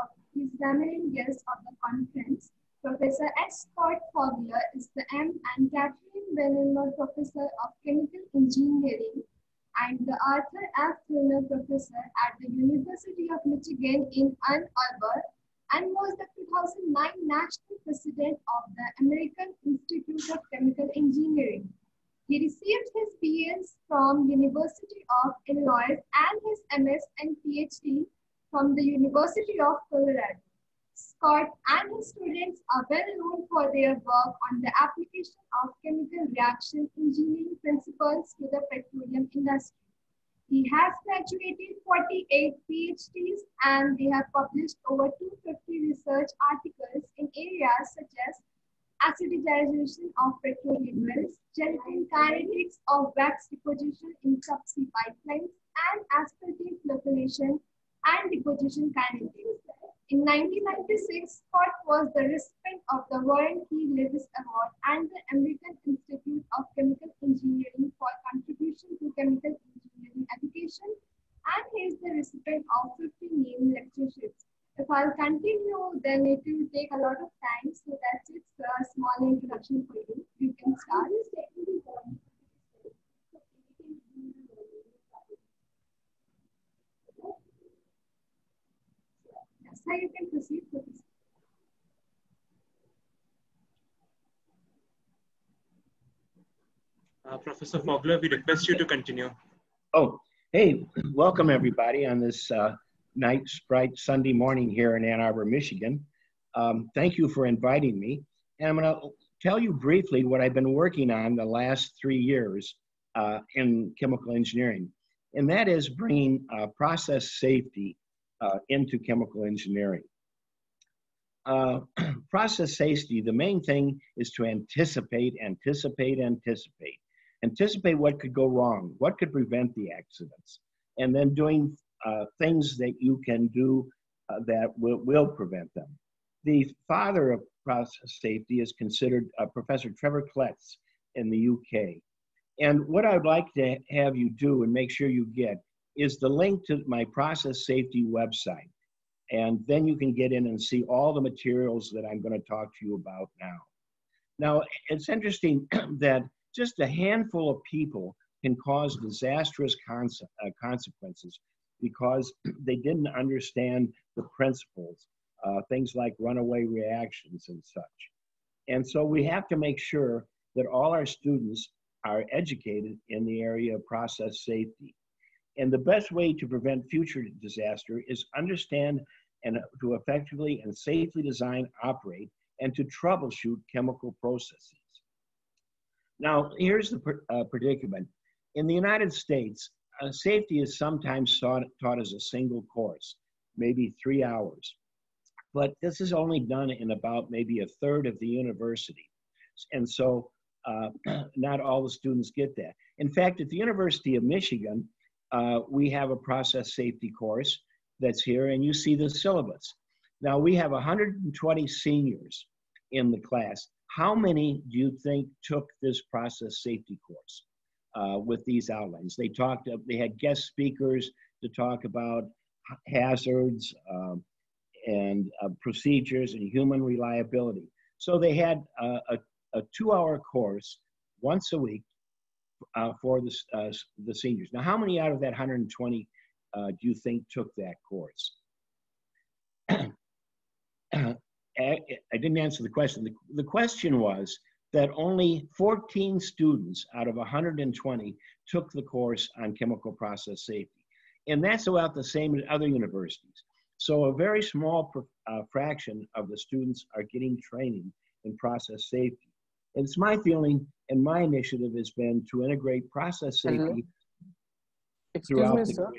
of he's the eminent guest of the conference. Professor S. Scott Fogler is the M. and Catherine Vennema Professor of Chemical Engineering and the Arthur F. Thurnau Professor at the University of Michigan in Ann Arbor and was the 2009 National President of the American Institute of Chemical Engineering. He received his BS from University of Illinois and his MS and PhD from the University of Colorado. Scott and his students are well known for their work on the application of chemical reaction engineering principles to the petroleum industry. He has graduated 48 PhDs and they have published over 250 research articles in areas such as acidization of petroleum wells, gelation kinetics of wax deposition in subsea pipelines, and asphaltene flocculation and deposition kinetics. In 1996, Scott was the recipient of the Warren T. Lewis Award and the American Institute of Chemical Engineering for contribution to chemical engineering in education and he is the recipient of 50 named lectureships. If I'll continue, then it will take a lot of time. So that's it, a small introduction for you. You can start. Yes, how you can proceed this. Uh, Professor Fogler, we request you to continue. Oh, hey, welcome everybody on this uh, nice, bright Sunday morning here in Ann Arbor, Michigan. Um, thank you for inviting me. And I'm going to tell you briefly what I've been working on the last three years uh, in chemical engineering. And that is bringing uh, process safety uh, into chemical engineering. Uh, process safety, the main thing is to anticipate, anticipate, anticipate. Anticipate what could go wrong, what could prevent the accidents, and then doing uh, things that you can do uh, that will, will prevent them. The father of process safety is considered uh, Professor Trevor Kletz in the UK. And what I'd like to have you do and make sure you get is the link to my process safety website. And then you can get in and see all the materials that I'm going to talk to you about now. Now, it's interesting that just a handful of people can cause disastrous cons- uh, consequences because they didn't understand the principles, uh, things like runaway reactions and such. And so we have to make sure that all our students are educated in the area of process safety. And the best way to prevent future disaster is understand and to effectively and safely design, operate, and to troubleshoot chemical processes. Now, here's the uh, predicament. In the United States, uh, safety is sometimes taught, taught as a single course, maybe three hours. But this is only done in about maybe a third of the university. And so uh, not all the students get that. In fact, at the University of Michigan, uh, we have a process safety course that's here, and you see the syllabus. Now, we have 120 seniors in the class. How many do you think took this process safety course uh, with these outlines? They talked, they had guest speakers to talk about hazards um, and uh, procedures and human reliability. So they had a, a two hour course once a week uh, for the, uh, the seniors. Now, how many out of that 120 uh, do you think took that course? I, didn't answer the question. The, the question was that only 14 students out of 120 took the course on chemical process safety. And that's about the same as other universities. So a very small uh, fraction of the students are getting training in process safety. And it's my feeling and my initiative has been to integrate process safety Hello? Excuse throughout me, the sir.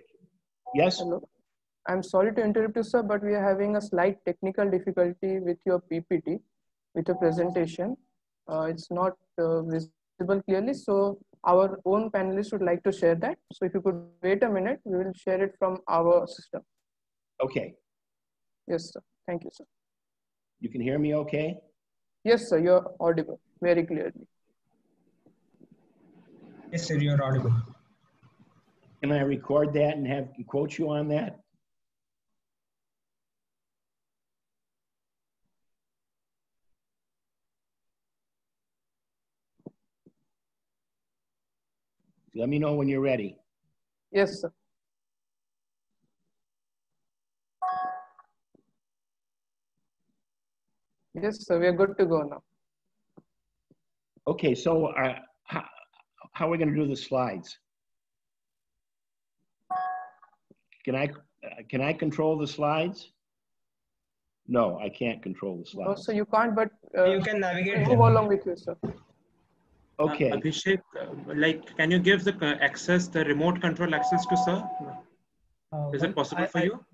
Yes? Hello. I'm sorry to interrupt you, sir, but we are having a slight technical difficulty with your PPT, with your presentation. Uh, it's not uh, visible clearly, so our own panelists would like to share that. So if you could wait a minute, we will share it from our system. Okay. Yes, sir. Thank you, sir. You can hear me okay? Yes, sir. You're audible very clearly. Yes, sir, you're audible. Can I record that and have quote you on that? Let me know when you're ready. Yes, sir. Yes, sir. We are good to go now. Okay, so uh, how, how are we going to do the slides? Can I uh, can I control the slides? No, I can't control the No, slides. so you can't, but uh, You can navigate Move along with you, sir. Okay. Uh, Abhishek, uh, like, can you give the uh, access, the remote control access to sir? Uh, Is it possible I- for I- you?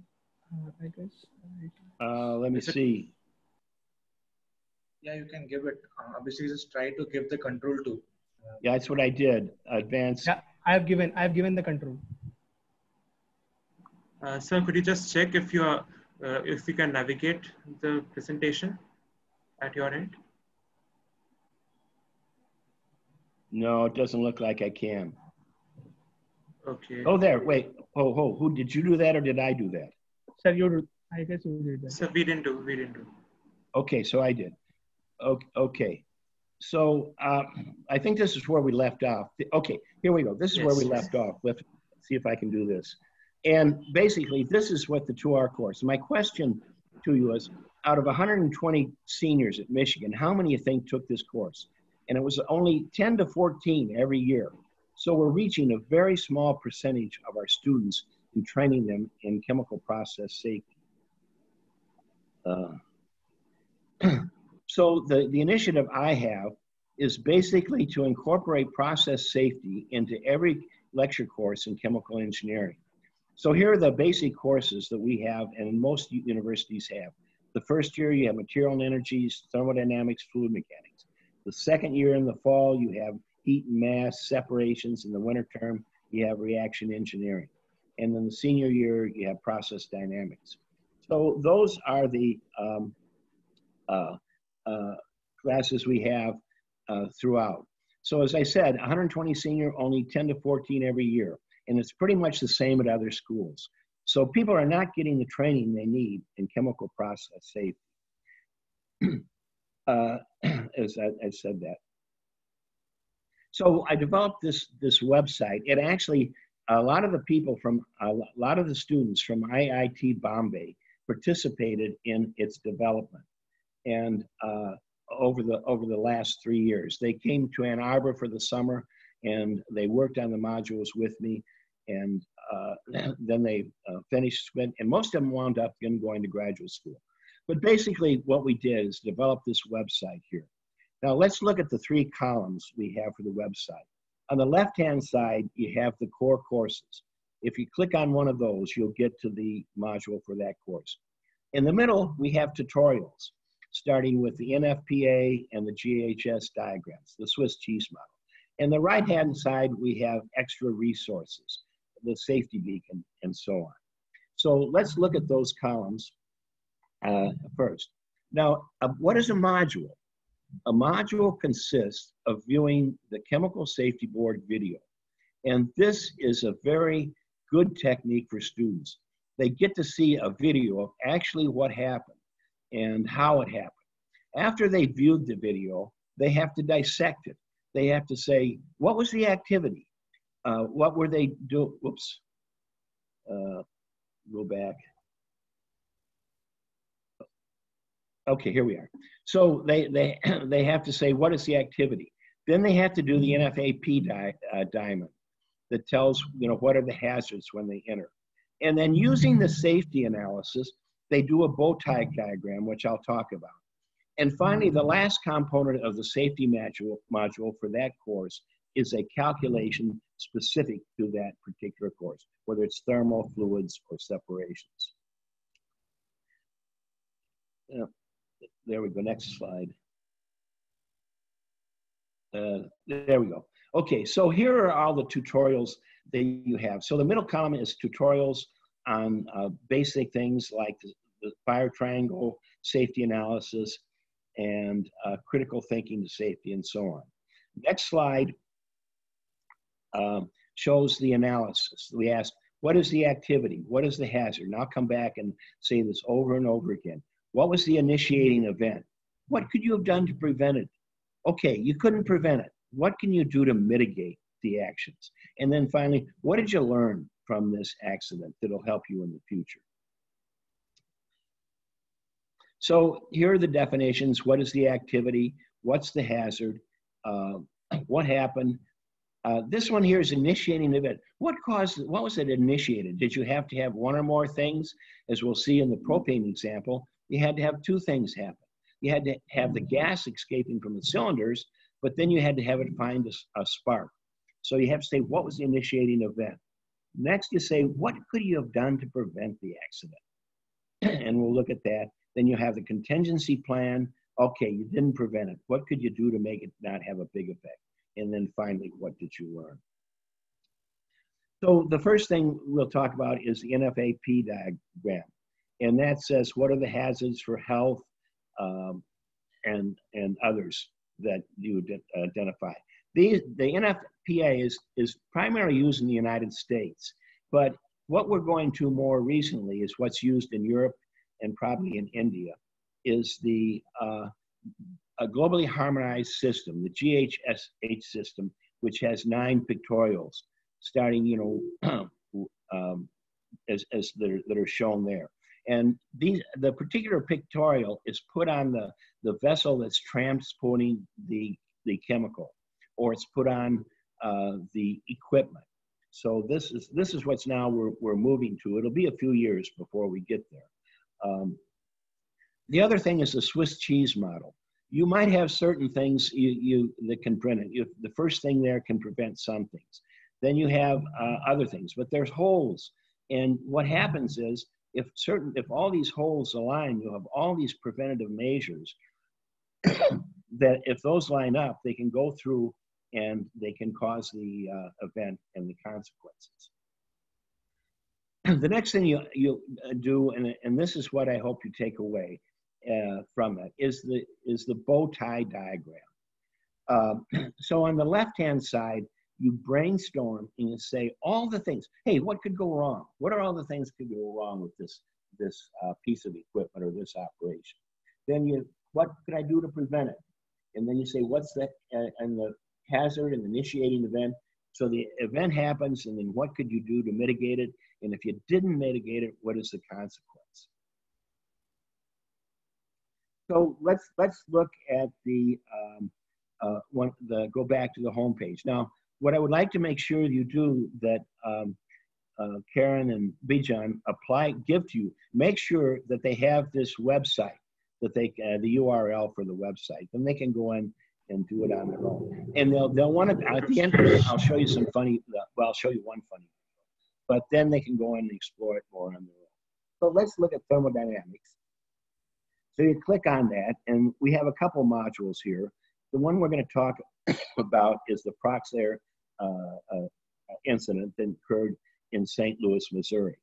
uh, I guess. Uh, let me Is it- see. Yeah, you can give it. Uh, Abhishek, just try to give the control to. Yeah, that's what I did. Advanced. Yeah, I have given. I have given the control. Uh, sir, could you just check if you are, uh, if you can navigate the presentation at your end? No, it doesn't look like I can. Okay. Oh, there. Wait. Oh, oh, who did you do that or did I do that? Sir, you. I guess you did that. Sir, we didn't do. We didn't do. Okay, so I did. Okay, okay. So uh, I think this is where we left off. Okay, here we go. This is where we left off. Let's see if I can do this. And basically, this is what the two-hour course. My question to you is, out of 120 seniors at Michigan, how many you think took this course? And it was only 10 to 14 every year. So we're reaching a very small percentage of our students and training them in chemical process safety. Uh, so the, the initiative I have is basically to incorporate process safety into every lecture course in chemical engineering. So here are the basic courses that we have and most universities have. The first year you have material and energies, thermodynamics, fluid mechanics. The second year in the fall you have heat and mass separations. In the winter term you have reaction engineering. And then the senior year you have process dynamics. So those are the um, uh, uh, classes we have uh, throughout. So as I said, 120 senior, only 10 to 14 every year. And it's pretty much the same at other schools. So people are not getting the training they need in chemical process safety. uh, as I, I, said that. So I developed this, this website. It actually, a lot of the people from, a lot of the students from IIT Bombay participated in its development. And uh, over the over the last three years. They came to Ann Arbor for the summer, and they worked on the modules with me, and uh, then they uh, finished. And most of them wound up in going to graduate school. But basically, what we did is develop this website here. Now let's look at the three columns we have for the website. On the left-hand side, you have the core courses. If you click on one of those, you'll get to the module for that course. In the middle, we have tutorials starting with the NFPA and the GHS diagrams, the Swiss cheese model. And the right-hand side, we have extra resources, the safety beacon, and so on. So let's look at those columns uh, first. Now, uh, what is a module? A module consists of viewing the Chemical Safety Board video. And this is a very good technique for students. They get to see a video of actually what happened and how it happened. After they viewed the video, they have to dissect it. They have to say, what was the activity? Uh, what were they doing? Whoops. Uh, go back. Okay, here we are. So they, they, they have to say, what is the activity? Then they have to do the mm-hmm. NFPA di uh, diamond that tells, you know, what are the hazards when they enter. And then using the mm-hmm. safety analysis, they do a bow tie diagram, which I'll talk about. And finally, the mm-hmm. last component of the safety module, module for that course is a calculation specific to that particular course, whether it's thermal, fluids, or separations. Yeah. There we go, next slide. Uh, there we go. Okay, so here are all the tutorials that you have. So the middle column is tutorials on uh, basic things like the, the fire triangle, safety analysis, and uh, critical thinking to safety, and so on. Next slide um, shows the analysis. We ask, what is the activity? What is the hazard? And I'll come back and say this over and over again. What was the initiating event? What could you have done to prevent it? Okay, you couldn't prevent it. What can you do to mitigate the actions? And then finally, what did you learn from this accident that'll help you in the future? So here are the definitions. What is the activity? What's the hazard? Uh, what happened? Uh, this one here is initiating the event. What caused, what was it initiated? Did you have to have one or more things? As we'll see in the propane example, you had to have two things happen. You had to have the gas escaping from the cylinders, but then you had to have it find a, a spark. So you have to say, what was the initiating event? Next, you say, what could you have done to prevent the accident? and we'll look at that. Then you have the contingency plan. Okay, you didn't prevent it. What could you do to make it not have a big effect? And then finally, what did you learn? So the first thing we'll talk about is the NFPA diagram. And that says what are the hazards for health um, and, and others that you identify. The, the NFPA is, is primarily used in the United States, but what we're going to more recently is what's used in Europe and probably in India, is the uh, a globally harmonized system, the GHSH system, which has nine pictorials, starting, you know, um, as, as that, are, that are shown there. And these, the particular pictorial is put on the, the vessel that's transporting the the chemical or it's put on uh, the equipment. So this is this is what's now we're, we're moving to. It'll be a few years before we get there. Um, the other thing is the Swiss cheese model. You might have certain things you, you that can prevent it. You, the first thing there can prevent some things. Then you have uh, other things, but there's holes. And what happens is if certain if all these holes align, you have all these preventative measures that if those line up, they can go through and they can cause the uh, event and the consequences. the next thing you, you uh, do, and, and this is what I hope you take away uh, from it, is the, is the bow tie diagram. Um, so on the left-hand side, you brainstorm and you say all the things. Hey, what could go wrong? What are all the things could go wrong with this, this uh, piece of equipment or this operation? Then you, what could I do to prevent it? And then you say, what's the, uh, and the hazard and initiating event. So the event happens, and then what could you do to mitigate it? And if you didn't mitigate it, what is the consequence? So let's let's look at the um, uh, one the go back to the home page. Now, what I would like to make sure you do that um, uh, Karen and Bijan apply give to you. Make sure that they have this website that they uh, the URL for the website. Then they can go in and do it on their own. And they'll they'll want to at the end. I'll show you some funny. Well, I'll show you one funny, but then they can go in and explore it more on their own. So let's look at thermodynamics. So you click on that, and we have a couple modules here. The one we're going to talk about is the Praxair uh, uh, Uh, uh, incident that occurred in St. Louis, Missouri.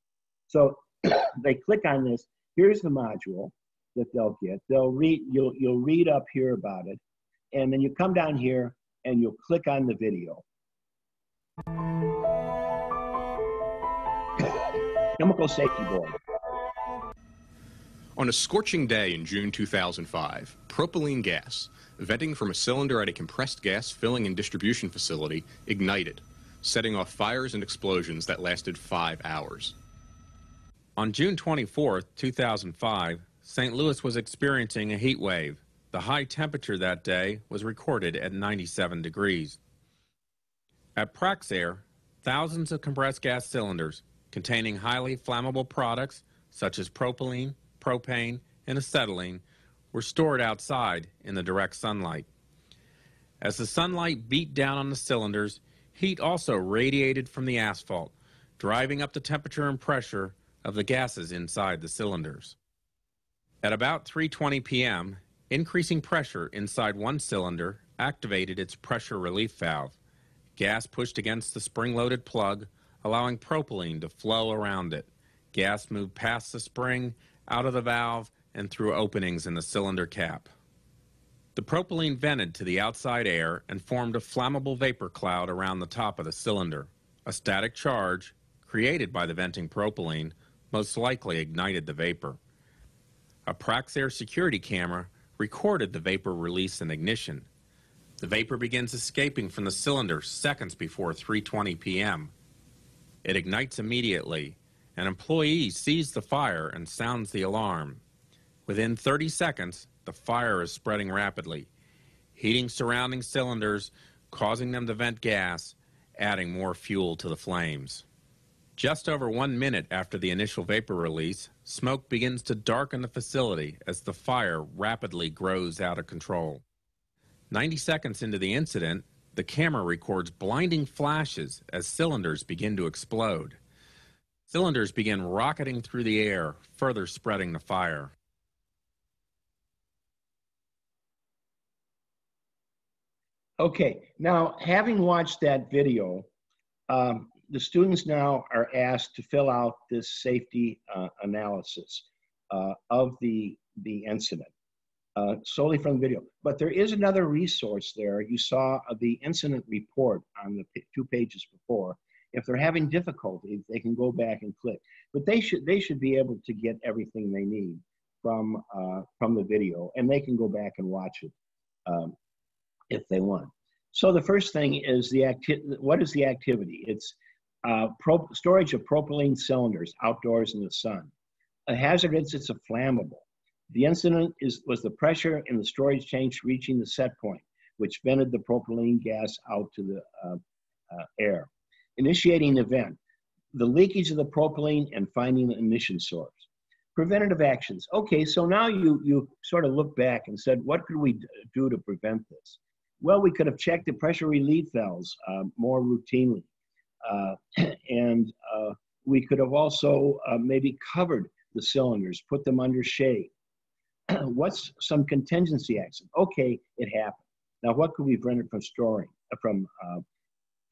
So they click on this. Here's the module that they'll get. They'll read. You'll you'll read up here about it, and then you come down here and you'll click on the video. Chemical Safety Board. On a scorching day in June 2005, propylene gas, venting from a cylinder at a compressed gas filling and distribution facility, ignited, setting off fires and explosions that lasted five hours. On June 24, 2005, St. Louis was experiencing a heat wave. The high temperature that day was recorded at 97 degrees. At Praxair, thousands of compressed gas cylinders containing highly flammable products such as propylene, propane, and acetylene were stored outside in the direct sunlight. As the sunlight beat down on the cylinders, heat also radiated from the asphalt, driving up the temperature and pressure of the gases inside the cylinders. At about 3:20 p.m., increasing pressure inside one cylinder activated its pressure relief valve. Gas pushed against the spring-loaded plug, allowing propylene to flow around it. Gas moved past the spring, out of the valve, and through openings in the cylinder cap. The propylene vented to the outside air and formed a flammable vapor cloud around the top of the cylinder. A static charge, created by the venting propylene, most likely ignited the vapor. A Praxair security camera recorded the vapor release and ignition. The vapor begins escaping from the cylinder seconds before 3:20 p.m. It ignites immediately. An employee sees the fire and sounds the alarm. Within 30 seconds, the fire is spreading rapidly, heating surrounding cylinders, causing them to vent gas, adding more fuel to the flames. Just over one minute after the initial vapor release, smoke begins to darken the facility as the fire rapidly grows out of control. 90 seconds into the incident, the camera records blinding flashes as cylinders begin to explode. Cylinders begin rocketing through the air, further spreading the fire. Okay, now having watched that video, um, the students now are asked to fill out this safety uh, analysis uh, of the, the incident uh, solely from the video. But there is another resource there. You saw the incident report on the two pages before. If they're having difficulty, they can go back and click. But they should they should be able to get everything they need from uh, from the video, and they can go back and watch it um, if they want. So the first thing is the acti- What is the activity? It's uh, pro- storage of propylene cylinders outdoors in the sun. A hazard is it's a flammable. The incident is, was the pressure in the storage tanks reaching the set point. which vented the propylene gas out to the uh, uh, air. Initiating event, the leakage of the propylene and finding the emission source. Preventative actions. Okay, so now you, you sort of look back and said, what could we do to prevent this? Well, we could have checked the pressure relief valves uh, more routinely. Uh, and uh, we could have also uh, maybe covered the cylinders, put them under shade. What's some contingency action? Okay, it happened. Now, what could we prevent it from storing, uh, from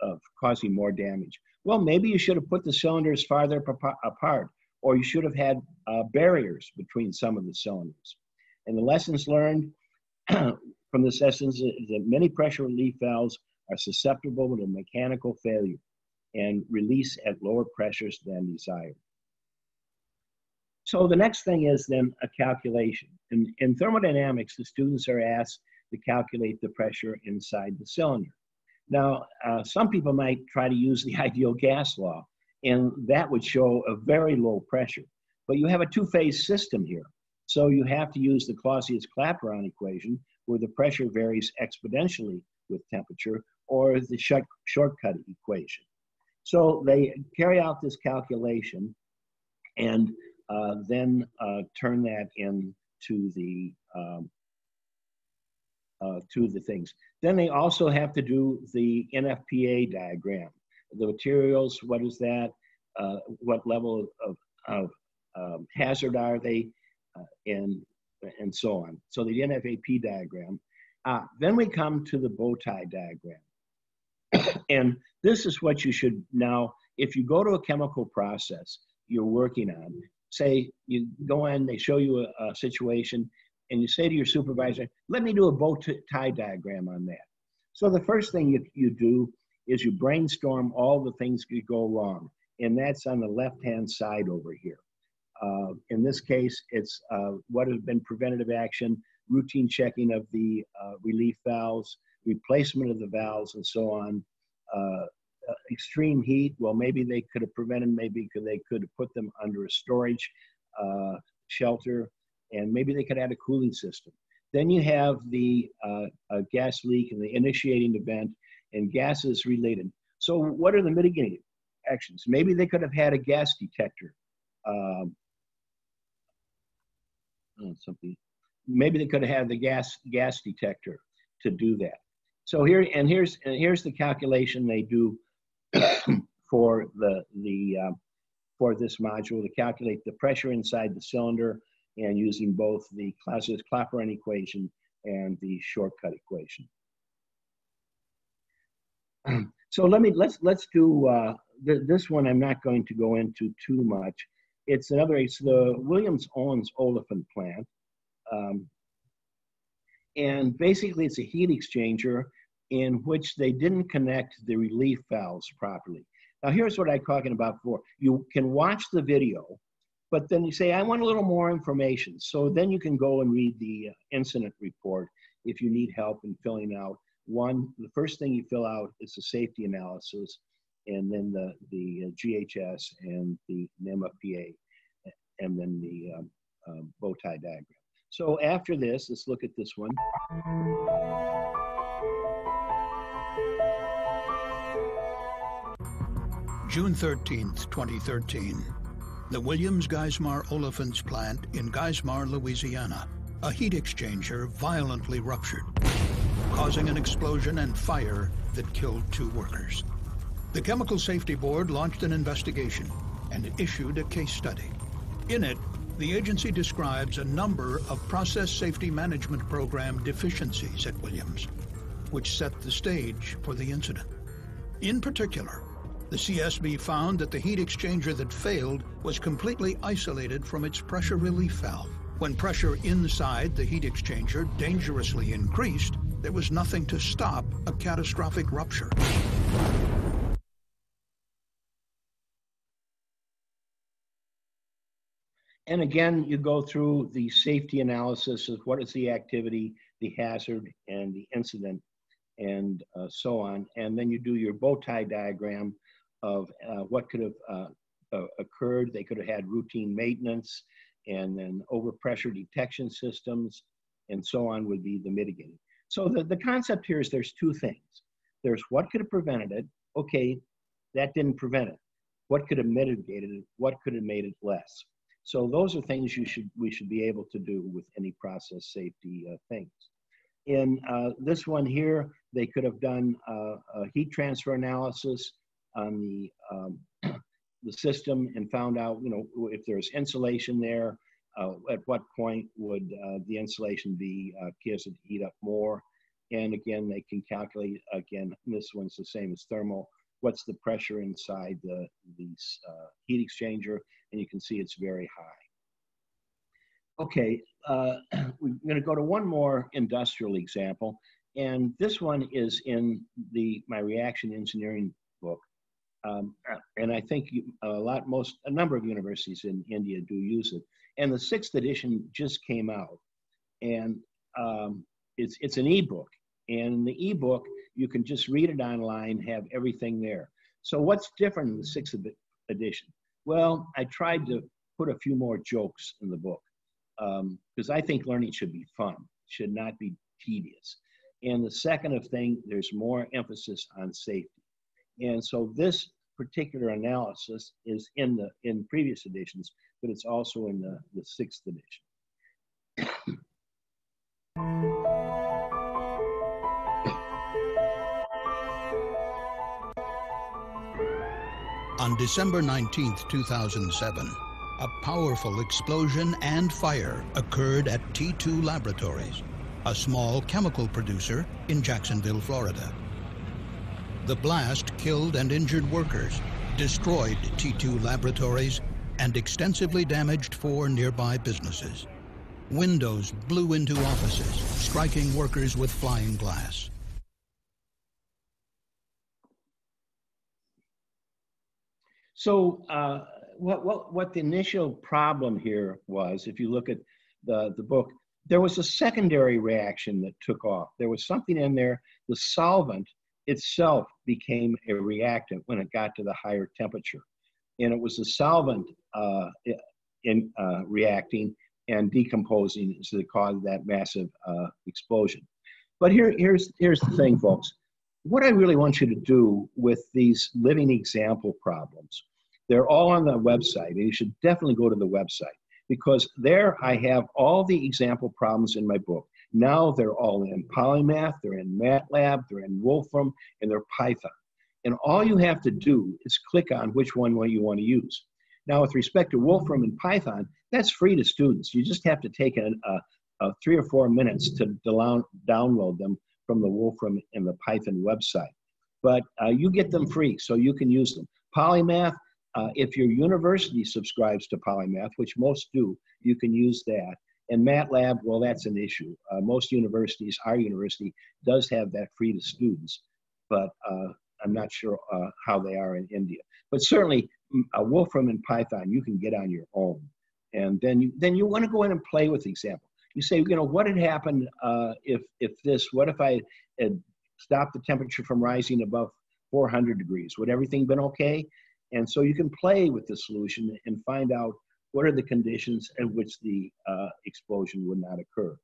uh, causing more damage? Well, maybe you should have put the cylinders farther apart, or you should have had uh, barriers between some of the cylinders. And the lessons learned from this essence is that many pressure relief valves are susceptible to mechanical failure and release at lower pressures than desired. So the next thing is then a calculation. In, in thermodynamics, the students are asked to calculate the pressure inside the cylinder. Now, uh, some people might try to use the ideal gas law, and that would show a very low pressure. But you have a two-phase system here. So you have to use the Clausius-Clapeyron equation, where the pressure varies exponentially with temperature, or the shortcut equation. So they carry out this calculation and uh, then uh, turn that into the um, uh, to the things. Then they also have to do the NFPA diagram. The materials, what is that? Uh, what level of, of um, hazard are they? Uh, and, and so on. So the NFPA diagram. Uh, then we come to the bow tie diagram. and this is what you should now, if you go to a chemical process you're working on, say you go in, they show you a, a situation, and you say to your supervisor, let me do a bow tie diagram on that. So the first thing you, you do is you brainstorm all the things could go wrong. And that's on the left-hand side over here. Uh, in this case, it's uh, what has been preventative action, routine checking of the uh, relief valves, replacement of the valves, and so on. Uh, uh, extreme heat, well, maybe they could have prevented, maybe they could have put them under a storage uh, shelter and maybe they could add a cooling system. Then you have the uh, gas leak and the initiating event, and gases related. So, what are the mitigating actions? Maybe they could have had a gas detector. Um, oh, something. Maybe they could have had the gas gas detector to do that. So here and here's and here's the calculation they do for the the uh, for this module to calculate the pressure inside the cylinder and using both the Clausius-Clapeyron equation and the shortcut equation. so let me let's let's do uh, th this one. I'm not going to go into too much. It's another. It's the Williams Owens Olefin plant, um, and basically it's a heat exchanger in which they didn't connect the relief valves properly. Now here's what I'm talking about before. You can watch the video but then you say, I want a little more information. So then you can go and read the uh, incident report if you need help in filling out. One, the first thing you fill out is the safety analysis, and then the, the uh, GHS and the NMFPA, and then the um, um, bow tie diagram. So after this, let's look at this one. June 13th, 2013 the Williams Geismar Olefins plant in Geismar, Louisiana. A heat exchanger violently ruptured, causing an explosion and fire that killed two workers. The Chemical Safety Board launched an investigation and issued a case study. In it, the agency describes a number of process safety management program deficiencies at Williams, which set the stage for the incident. In particular, the CSB found that the heat exchanger that failed was completely isolated from its pressure relief valve. When pressure inside the heat exchanger dangerously increased, there was nothing to stop a catastrophic rupture. And again, you go through the safety analysis of what is the activity, the hazard, and the incident, and uh, so on. And then you do your bow tie diagram of uh, what could have uh, uh, occurred. They could have had routine maintenance and then overpressure detection systems and so on would be the mitigating. So the, the concept here is there's two things. There's what could have prevented it. Okay, that didn't prevent it. What could have mitigated it? What could have made it less? So those are things you should we should be able to do with any process safety uh, things. In uh, this one here, they could have done uh, a heat transfer analysis on the um, the system and found out, you know, if there's insulation there, uh, at what point would uh, the insulation be uh, caused to heat up more? And again, they can calculate, again, this one's the same as thermal, what's the pressure inside the, uh, heat exchanger, and you can see it's very high. Okay, uh, we're gonna go to one more industrial example, and this one is in the my reaction engineering book. Um, and I think a lot, most, a number of universities in India do use it. And the sixth edition just came out, and um, it's it's an ebook. And in the ebook, you can just read it online, have everything there. So what's different in the sixth edition? Well, I tried to put a few more jokes in the book because um, I think learning should be fun, should not be tedious. And the second of thing, there's more emphasis on safety. And so this particular analysis is in the in previous editions, but it's also in the, the sixth edition. On December 19, 2007, a powerful explosion and fire occurred at T2 Laboratories, a small chemical producer in Jacksonville, Florida. The blast killed and injured workers, destroyed T2 laboratories, and extensively damaged four nearby businesses. Windows blew into offices, striking workers with flying glass. So uh, what, what, what the initial problem here was, if you look at the, the book, there was a secondary reaction that took off. There was something in there, the solvent itself became a reactant when it got to the higher temperature. And it was the solvent uh, in uh, reacting and decomposing is that caused that massive uh, explosion. But here, here's, here's the thing, folks. What I really want you to do with these living example problems, they're all on the website, and you should definitely go to the website because there I have all the example problems in my book. Now they're all in Polymath, they're in MATLAB, they're in Wolfram, and they're Python. And all you have to do is click on which one you want to use. Now, with respect to Wolfram and Python, that's free to students. You just have to take a, a, a three or four minutes to download them from the Wolfram and the Python website. But uh, you get them free, so you can use them. Polymath, uh, if your university subscribes to Polymath, which most do, you can use that. And MATLAB, well, that's an issue. Uh, most universities, our university, does have that free to students, but uh, I'm not sure uh, how they are in India. But certainly, a Wolfram and Python, you can get on your own. And then you, then you want to go in and play with the example. You say, you know, what had happened uh, if, if this, what if I had stopped the temperature from rising above 400 degrees? Would everything been okay? And so you can play with the solution and find out what are the conditions at which the uh, explosion would not occur?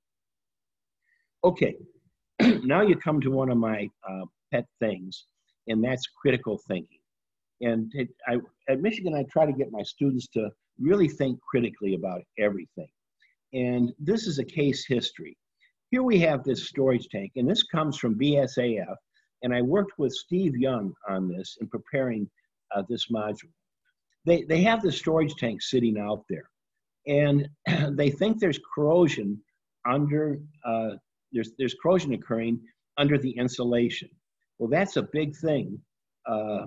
Okay, now you come to one of my uh, pet things, and that's critical thinking. And it, I, at Michigan, I try to get my students to really think critically about everything. And this is a case history. Here we have this storage tank, and this comes from BASF. And I worked with Steve Young on this in preparing uh, this module they, they have the storage tank sitting out there. And they think there's corrosion under uh, there's there's corrosion occurring under the insulation. Well that's a big thing uh,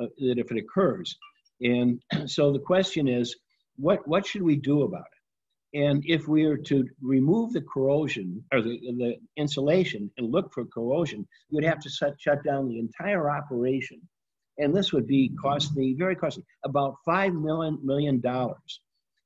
uh, that if it occurs. And so the question is what what should we do about it? And if we are to remove the corrosion or the, the insulation and look for corrosion you would have to shut, shut down the entire operation and this would be costly, very costly, about five million million dollars.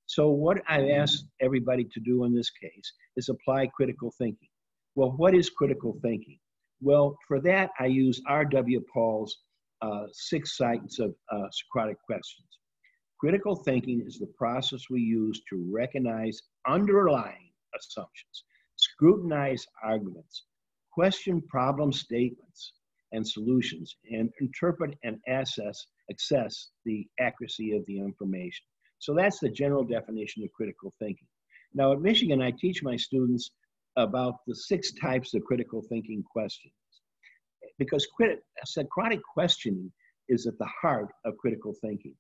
So what I asked everybody to do in this case is apply critical thinking. Well, what is critical thinking? Well, for that I use R.W. Paul's uh, six sites of uh, Socratic questions. Critical thinking is the process we use to recognize underlying assumptions, scrutinize arguments, question problem statements and solutions, and interpret and assess, assess the accuracy of the information. So that's the general definition of critical thinking. Now at Michigan, I teach my students about the six types of critical thinking questions. Because crit- Socratic questioning is at the heart of critical thinking.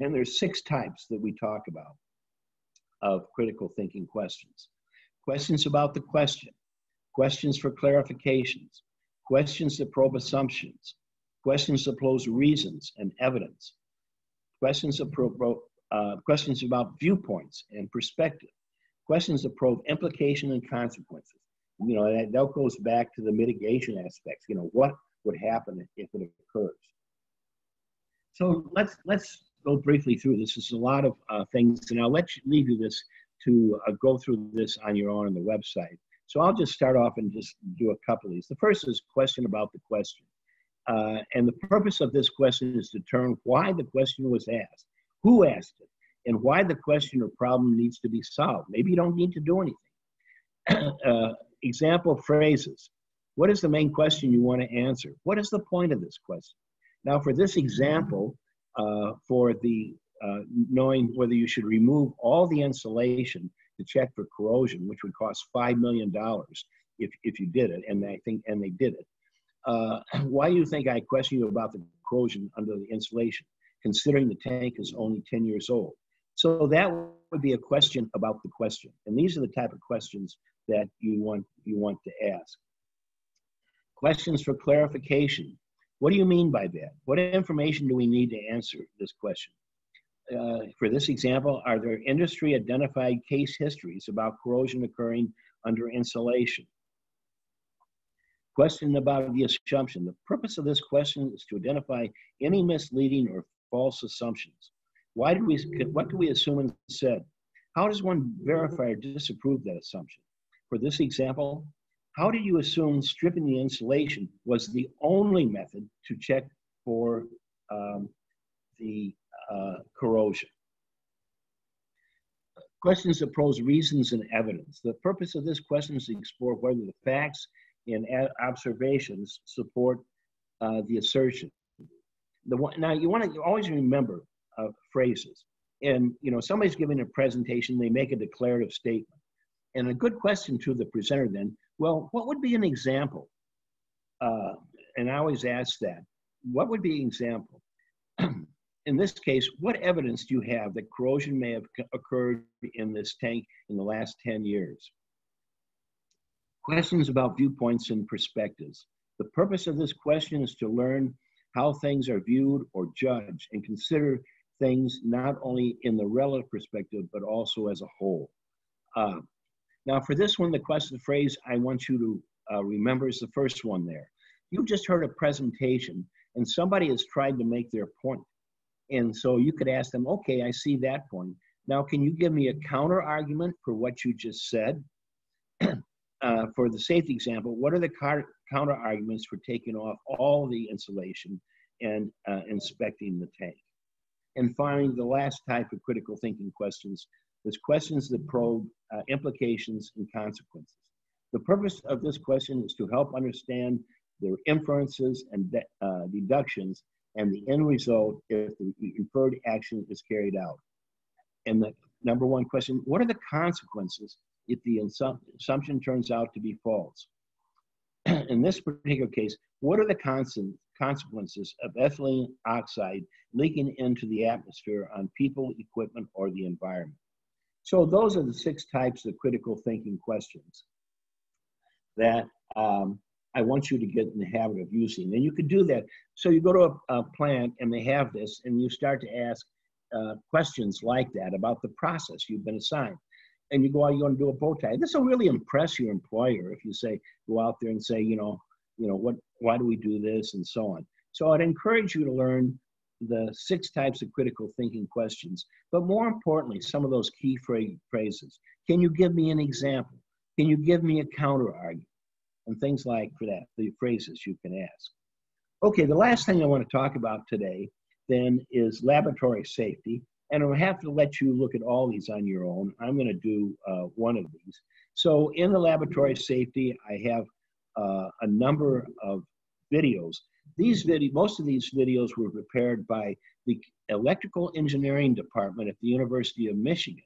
And there's six types that we talk about of critical thinking questions. Questions about the question, questions for clarifications, questions that probe assumptions, questions that pose reasons and evidence, questions that probe, uh, questions about viewpoints and perspective, questions that probe implication and consequences. You know, that, that goes back to the mitigation aspects. You know, what would happen if it occurs? So let's let's go briefly through this. There's a lot of uh, things, and I'll let you leave you this to uh, go through this on your own on the website. So I'll just start off and just do a couple of these. The first is question about the question. Uh, and the purpose of this question is to determine why the question was asked, who asked it, and why the question or problem needs to be solved. Maybe you don't need to do anything. uh, example phrases. What is the main question you want to answer? What is the point of this question? Now, for this example, uh, for the uh, knowing whether you should remove all the insulation to check for corrosion, which would cost $5 million if, if you did it, and I think, and they did it. Uh, why do you think I question you about the corrosion under the insulation, considering the tank is only 10 years old? So that would be a question about the question. And these are the type of questions that you want, you want to ask. Questions for clarification. What do you mean by that? What information do we need to answer this question? Uh, for this example, are there industry identified case histories about corrosion occurring under insulation? Question about the assumption. The purpose of this question is to identify any misleading or false assumptions. Why do we, what do we assume and said? How does one verify or disapprove that assumption? For this example, how do you assume stripping the insulation was the only method to check for um, the uh, corrosion? Questions that pose reasons and evidence. The purpose of this question is to explore whether the facts and observations support uh, the assertion. The one, now you want to always remember uh, phrases. And you know, somebody's giving a presentation, they make a declarative statement. And a good question to the presenter then, well, what would be an example? Uh, and I always ask that. What would be an example? in this case, what evidence do you have that corrosion may have occurred in this tank in the last 10 years? Questions about viewpoints and perspectives. The purpose of this question is to learn how things are viewed or judged and consider things not only in the relative perspective, but also as a whole. Uh, now for this one, the question, the phrase I want you to uh, remember is the first one there. You just heard a presentation and somebody has tried to make their point. And so you could ask them, okay, I see that point. Now, can you give me a counter argument for what you just said? uh, for the safety example, what are the counter arguments for taking off all the insulation and uh, inspecting the tank? And finally, the last type of critical thinking questions is questions that probe uh, implications and consequences. The purpose of this question is to help understand their inferences and de uh, deductions and the end result if the inferred action is carried out. And the number one question, what are the consequences if the assumption turns out to be false? In this particular case, what are the consequences of ethylene oxide leaking into the atmosphere on people, equipment, or the environment? So those are the six types of critical thinking questions that um, I want you to get in the habit of using. And you could do that. So you go to a, a plant and they have this, and you start to ask uh, questions like that about the process you've been assigned. And you go out, you're going to do a bow tie. This will really impress your employer if you say, go out there and say, you know, you know, what, why do we do this and so on. So I'd encourage you to learn the six types of critical thinking questions, but more importantly, some of those key phrases. Can you give me an example? Can you give me a counter argument? And things like for that, the phrases you can ask. Okay, the last thing I want to talk about today then is laboratory safety. And I'll have to let you look at all these on your own. I'm going to do uh, one of these. So in the laboratory safety, I have uh, a number of videos. These video, most of these videos were prepared by the electrical engineering department at the University of Michigan.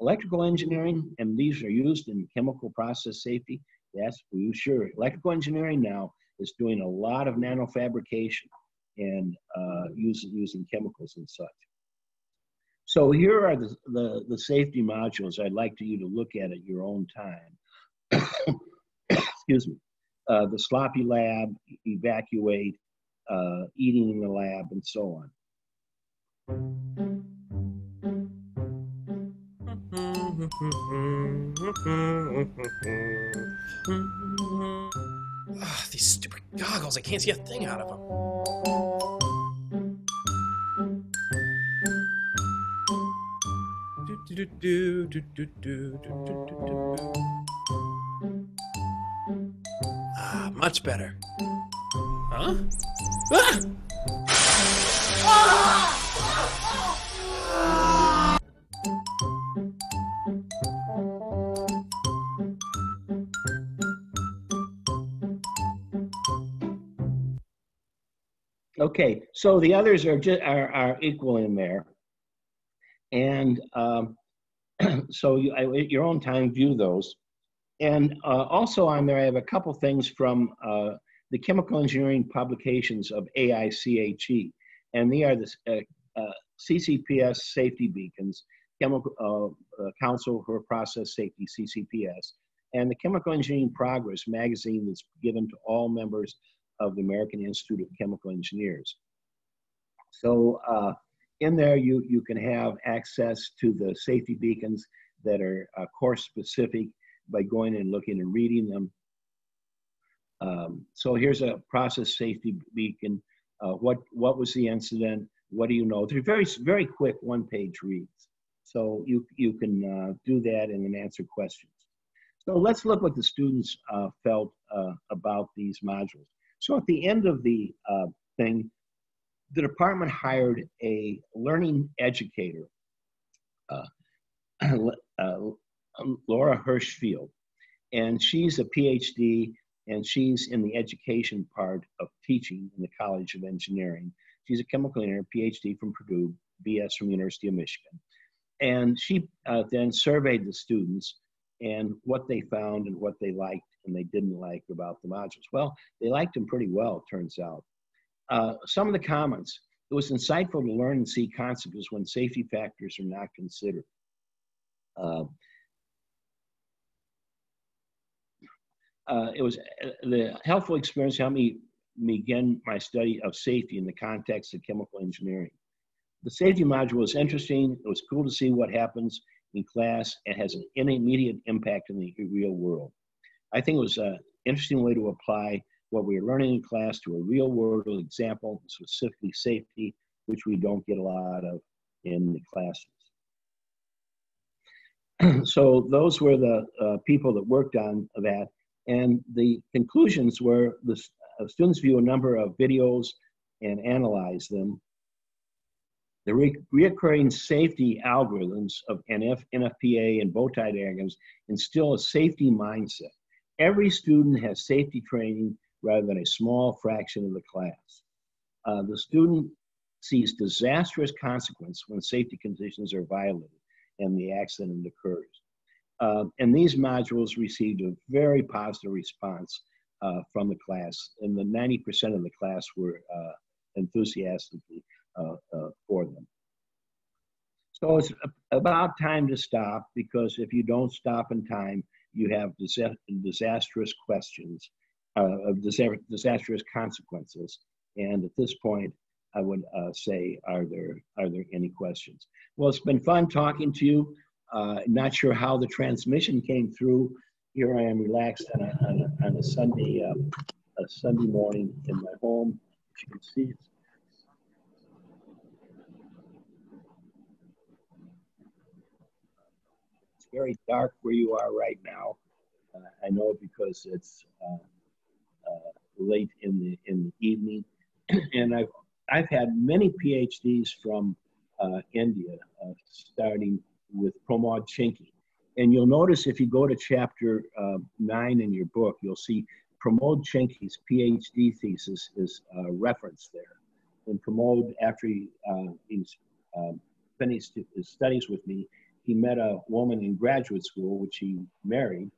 Electrical engineering, and these are used in chemical process safety. Yes, we sure. Electrical engineering now is doing a lot of nanofabrication and uh, using, using chemicals and such. So here are the, the, the safety modules I'd like to you to look at at your own time. Excuse me. Uh, the sloppy lab, evacuate, uh, eating in the lab, and so on. Ugh, these stupid goggles, I can't see a thing out of them. Do, do, do, do, do, do, do, do. Ah, much better. Huh? Ah! Okay, so the others are just are, are equal in there, and um, so you, I, at your own time view those. And uh, also on there, I have a couple things from uh, the chemical engineering publications of AIChE, and they are the uh, uh CCPS safety beacons, Chemical uh, uh, Council for Process Safety (CCPS), and the Chemical Engineering Progress magazine that's given to all members of the American Institute of Chemical Engineers. So uh, in there, you, you can have access to the safety beacons that are uh, course specific by going and looking and reading them. Um, so here's a process safety beacon. Uh, what, what was the incident? What do you know? They're very, very quick one page reads. So you, you can uh, do that and then answer questions. So let's look what the students uh, felt uh, about these modules. So at the end of the uh, thing, the department hired a learning educator, uh, uh, Laura Hirshfield, and she's a PhD and she's in the education part of teaching in the College of Engineering. She's a chemical engineer, PhD from Purdue, BS from University of Michigan. And she uh, then surveyed the students and what they found and what they liked and they didn't like about the modules. Well, they liked them pretty well, turns out. Uh, some of the comments, it was insightful to learn and see concepts when safety factors are not considered. Uh, uh, it was uh, the helpful experience helped me begin my study of safety in the context of chemical engineering. The safety module was interesting. It was cool to see what happens in class and has an immediate impact in the real world. I think it was an interesting way to apply what we were learning in class to a real world example, specifically safety, which we don't get a lot of in the classes. so those were the uh, people that worked on that. And the conclusions were the uh, students view a number of videos and analyze them. The re reoccurring safety algorithms of NF, NFPA and bow tie diagrams instill a safety mindset. Every student has safety training rather than a small fraction of the class. Uh, the student sees disastrous consequence when safety conditions are violated and the accident occurs. Uh, and these modules received a very positive response uh, from the class, and the 90% of the class were uh, enthusiastically uh, uh, for them. So it's about time to stop because if you don't stop in time, you have disastrous questions, uh, of disastrous consequences. And at this point, I would uh, say, are there are there any questions? Well, it's been fun talking to you. Uh, not sure how the transmission came through. Here I am relaxed on a, on a, on a Sunday uh, a Sunday morning in my home. As you can see, it's very dark where you are right now. Uh, I know because it's uh, uh, late in the in the evening, and I've I've had many PhDs from uh, India, uh, starting with Pramod Chinky. And you'll notice if you go to chapter nine in your book, you'll see Pramod Chenki's PhD thesis is referenced there. And Pramod, after he, he's uh, finished his studies with me, he met a woman in graduate school, which he married.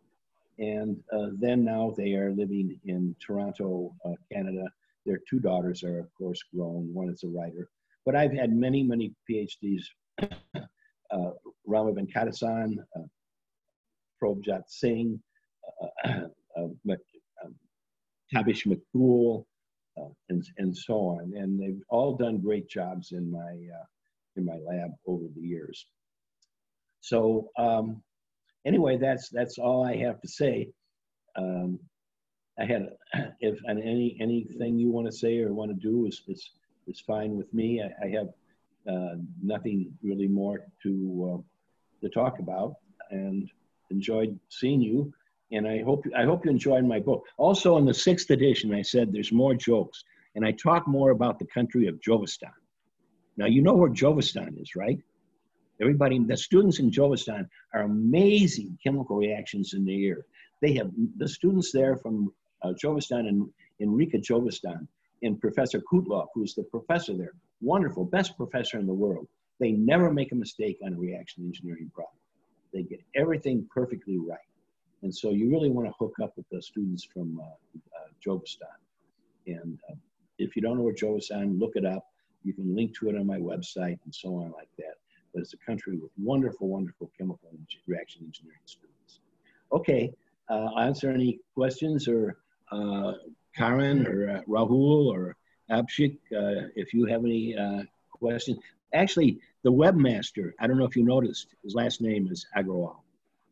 And uh, then now they are living in Toronto, uh, Canada. Their two daughters are, of course, grown. One is a writer. But I've had many, many PhDs. uh, Rama Venkatesan, uh, Probjot Singh, uh, uh, um, Tabish Maqbool, uh, and, and so on. And they've all done great jobs in my, in my lab over the years. So um, anyway, that's, that's all I have to say. Um, I had, if and any, anything you want to say or want to do is, is, is fine with me. I, I have uh, nothing really more to, uh, to talk about and enjoyed seeing you and I hope I hope you enjoyed my book. Also, in the sixth edition, I said there's more jokes, and I talk more about the country of Jofostan. Now you know where Jofostan is, right? Everybody, the students in Jofostan are amazing chemical reactions in the air. They have the students there from uh, Jofostan and Enrica Jofostan and Professor Kutlov, who's the professor there, wonderful, best professor in the world. They never make a mistake on a reaction engineering problem. They get everything perfectly right. And so you really want to hook up with the students from uh, uh, Jofostan. And uh, if you don't know where Jofostan, look it up. You can link to it on my website and so on like that. But it's a country with wonderful, wonderful chemical and reaction engineering students. Okay, uh, I'll answer any questions or uh, Karen or uh, Rahul or Abhishek uh, if you have any uh, questions. Actually, the webmaster, I don't know if you noticed, his last name is Agrawal.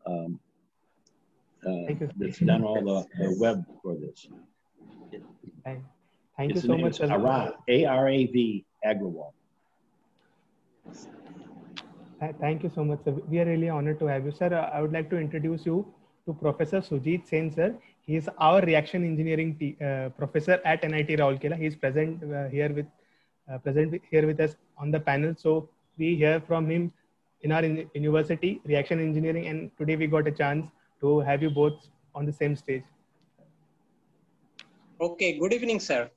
Um, uh, that's done all the, the web for this. Thank, thank you so much. Arav, A-R-A-V, Agrawal. Th- Thank you so much, sir. We are really honored to have you, sir. Uh, I would like to introduce you to Professor Sujit Sen, sir. He is our reaction engineering t- uh, professor at NIT Rourkela. He is present uh, here with uh, present with, here with us on the panel. So we hear from him in our in- university, reaction engineering, and today we got a chance to have you both on the same stage. Okay, good evening, sir.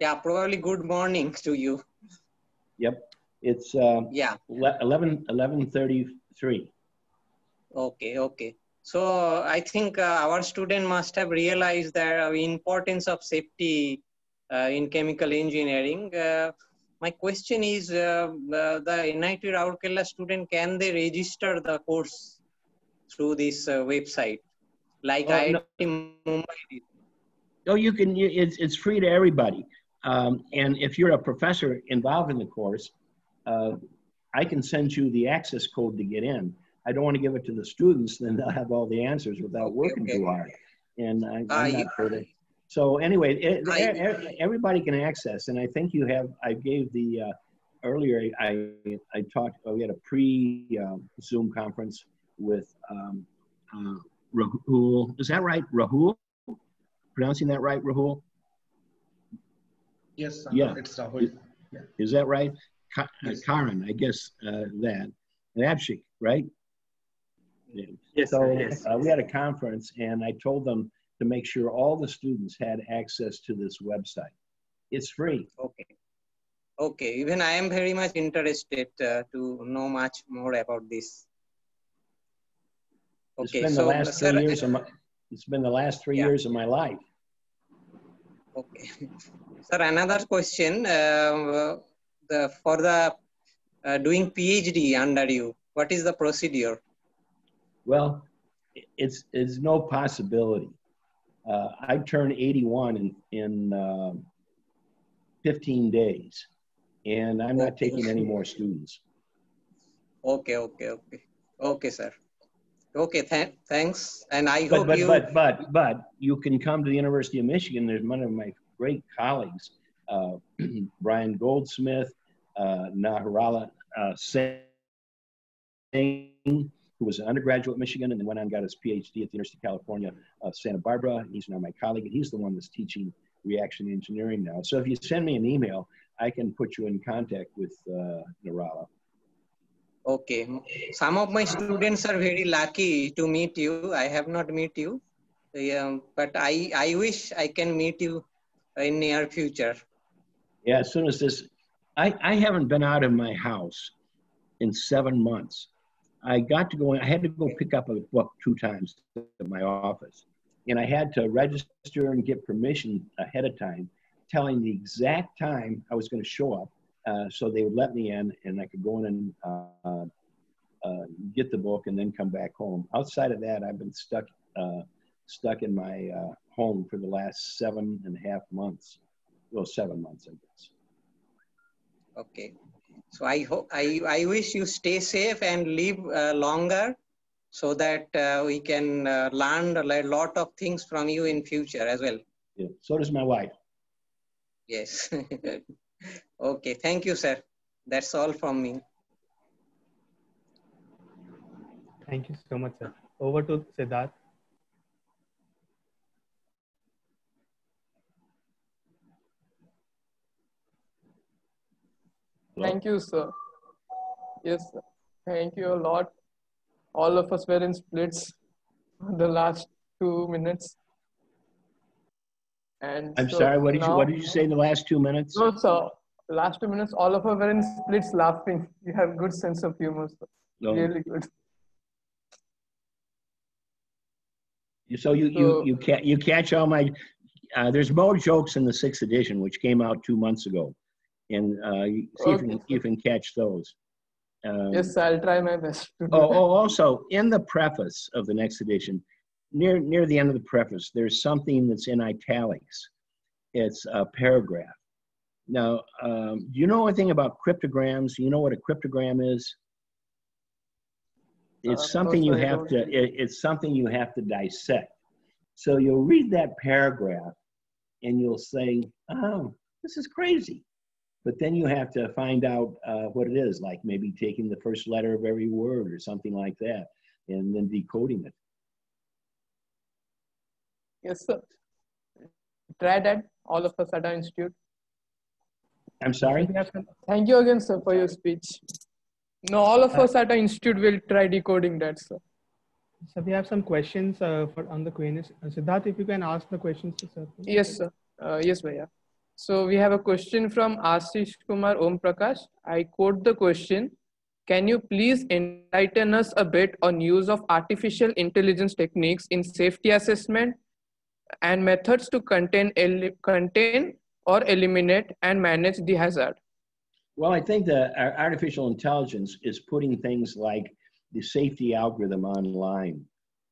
Yeah, probably good morning to you. Yep, it's um, Yeah. ele- 11, 1133. Okay, okay. So I think uh, our student must have realized the importance of safety uh, in chemical engineering. Uh, my question is, uh, uh, the NIT Rourkela student, can they register the course through this uh, website? Like Oh, IIT no. Mumbai did? No, you can, you- it's, it's free to everybody. Um, and if you're a professor involved in the course, uh, I can send you the access code to get in. I don't want to give it to the students, then they'll have all the answers without working too hard. And I, I'm yeah. not for that. So anyway, it, I- everybody can access, and I think you have, I gave the, uh, earlier, I, I talked, oh, we had a pre-Zoom conference with um, uh, Rahul, is that right, Rahul? Pronouncing that right, Rahul? Yes, uh, Yeah. it's Rahul. Yeah. Is that right? Ka- uh, Karen, I guess uh, that. And Abhishek, right? Yeah. Yes, So yes. uh, we had a conference and I told them to make sure all the students had access to this website. It's free. Okay. Okay, even I am very much interested uh, to know much more about this. It's Okay, been the so last sir, three years of my, it's been the last three Yeah. years of my life. Okay. Sir, another question. Uh, the for the uh, doing PhD under you, what is the procedure? Well, it's it's no possibility. Uh, I turned 81 in in um 15 days, and I'm not taking any more students. Okay, okay, okay, okay, sir. Okay, th- thanks, and I But hope but you. but but but you can come to the University of Michigan. There's one of my great colleagues, uh, Brian Goldsmith, uh, Nirala uh, Singh, who was an undergraduate at Michigan and then went on and got his PhD at the University of California, uh, Santa Barbara. He's now my colleague, and he's the one that's teaching reaction engineering now. So if you send me an email, I can put you in contact with uh, Nirala. Okay, some of my students are very lucky to meet you. I have not met you. Yeah, but I, I wish I can meet you in near future. Yeah, as soon as this, I, I haven't been out of my house in seven months. I got to go, I had to go pick up a book two times at my office. And I had to register and get permission ahead of time, telling the exact time I was going to show up. Uh, so they would let me in and I could go in and uh, uh, get the book and then come back home. Outside of that, I've been stuck, uh, stuck in my uh, home for the last seven and a half months. Well, seven months, I guess. Okay. So I hope I, I wish you stay safe and live uh, longer so that uh, we can uh, learn a lot of things from you in future as well. Yeah. So does my wife. Yes. okay. Thank you, sir. That's all from me. Thank you so much, sir. Over to Siddharth. Thank you, sir. Yes, sir. Thank you a lot. All of us were in splits the last two minutes. And I'm so sorry, what did you, what did you say in the last two minutes? No, sir. Last two minutes, all of us were in splits laughing. You have good sense of humor, sir. No. Really good. So you, you, So- you ca you catch all my, uh, there's more jokes in the sixth edition, which came out two months ago. And, uh, you see if you can, you can catch those. Um, Yes, I'll try my best to Oh, oh, also, in the preface of the next edition, near, near the end of the preface, there's something that's in italics. It's a paragraph. Now, um, do you know anything about cryptograms? You know what a cryptogram is? It's Uh, something you have to, it, it's something you have to dissect. So you'll read that paragraph and you'll say, oh, this is crazy. But then you have to find out uh, what it is, like maybe taking the first letter of every word or something like that, and then decoding it. Yes, sir. Try that, all of us at our institute. I'm sorry? We have some- Thank you again, sir, for your speech. No, all of us at our institute will try decoding that, sir. So we have some questions uh, for on the Q&A. Uh, Siddharth, if you can ask the questions to sir. Yes, sir. Uh, yes, Bhaiya. So we have a question from Ashish Kumar Om Prakash. I quote the question. Can you please enlighten us a bit on use of artificial intelligence techniques in safety assessment and methods to contain, contain or eliminate and manage the hazard? Well, I think that uh, artificial intelligence is putting things like the safety algorithm online.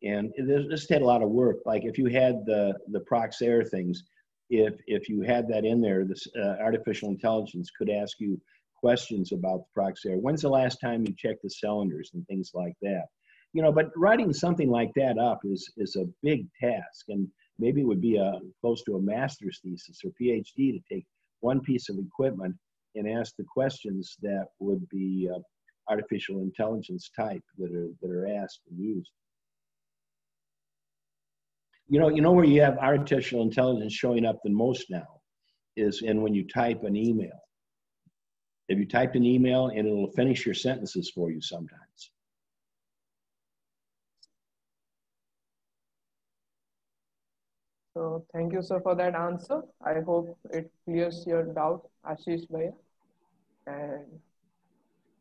And this, this had a lot of work. Like if you had the, the Praxair things, if, if you had that in there, this uh, artificial intelligence could ask you questions about the Praxair. When's the last time you checked the cylinders and things like that? You know, but writing something like that up is, is a big task. And maybe it would be a, close to a master's thesis or PhD to take one piece of equipment and ask the questions that would be uh, artificial intelligence type that are that are asked and used. You know, you know where you have artificial intelligence showing up the most now is in when you type an email. If you typed an email and it'll finish your sentences for you sometimes. So thank you, sir, for that answer. I hope it clears your doubt, Ashish Bhaiya. And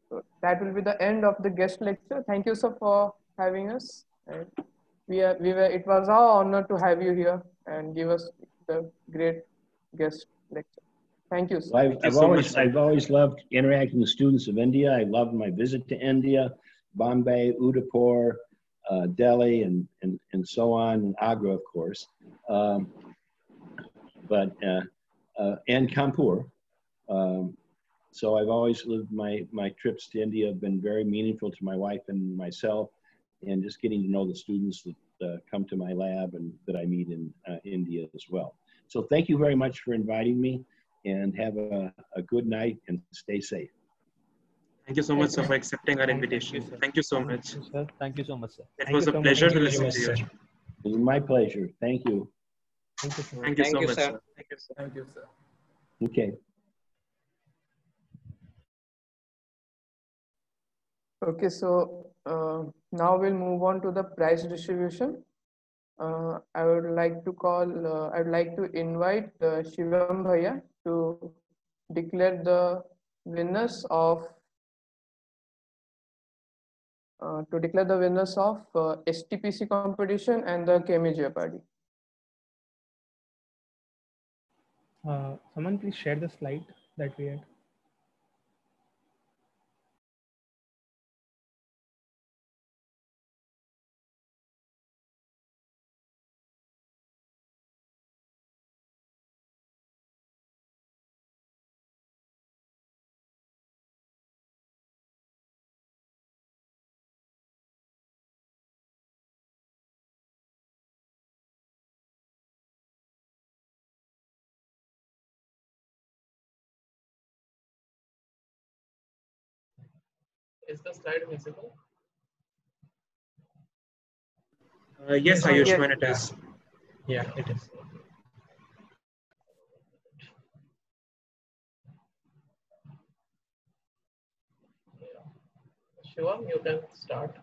so that will be the end of the guest lecture. Thank you, sir, for having us. And we are, we were, it was our honor to have you here and give us the great guest lecture. Thank you, sir. I've, I've always I've always loved interacting with students of India. I loved my visit to India, Bombay, Udaipur, uh, Delhi, and, and and so on, and Agra, of course. Um, but uh, uh, and Kanpur. Um, so I've always lived my my trips to India have been very meaningful to my wife and myself, and just getting to know the students that uh, come to my lab and that I meet in uh, India as well. So thank you very much for inviting me and have a, a good night and stay safe. Thank you so much, sir, for accepting our invitation. Thank you so much. Sir, thank you so much, sir. It Thank was a so much. pleasure to listen to you. It was my pleasure. Thank you. Thank you so much. Thank you so much, sir. sir. Thank you, sir. Thank you, sir. Okay. Okay, so uh, now we'll move on to the price distribution. uh, I would like to call, uh, I'd like to invite uh, Shivam Bhaiya to declare the winners of uh, to declare the winners of uh, STPC competition and the Chem-E-Jeopardy. Uh, someone please share the slide that we had. Is the slide visible? Uh, yes, yes. Ayushman, it is. Yeah, it is. Shivam, you can start.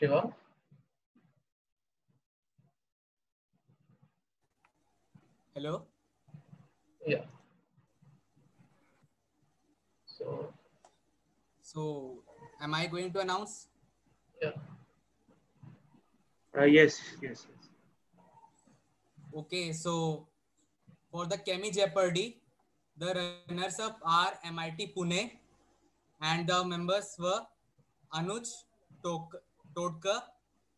Shivam? Hello. Yeah. So, So, am I going to announce? yeah. Uh, yes, yes, yes. Okay, so for the Chem-E-Jeopardy, the runners up are MIT Pune and the members were Anuj Tok- Todkar,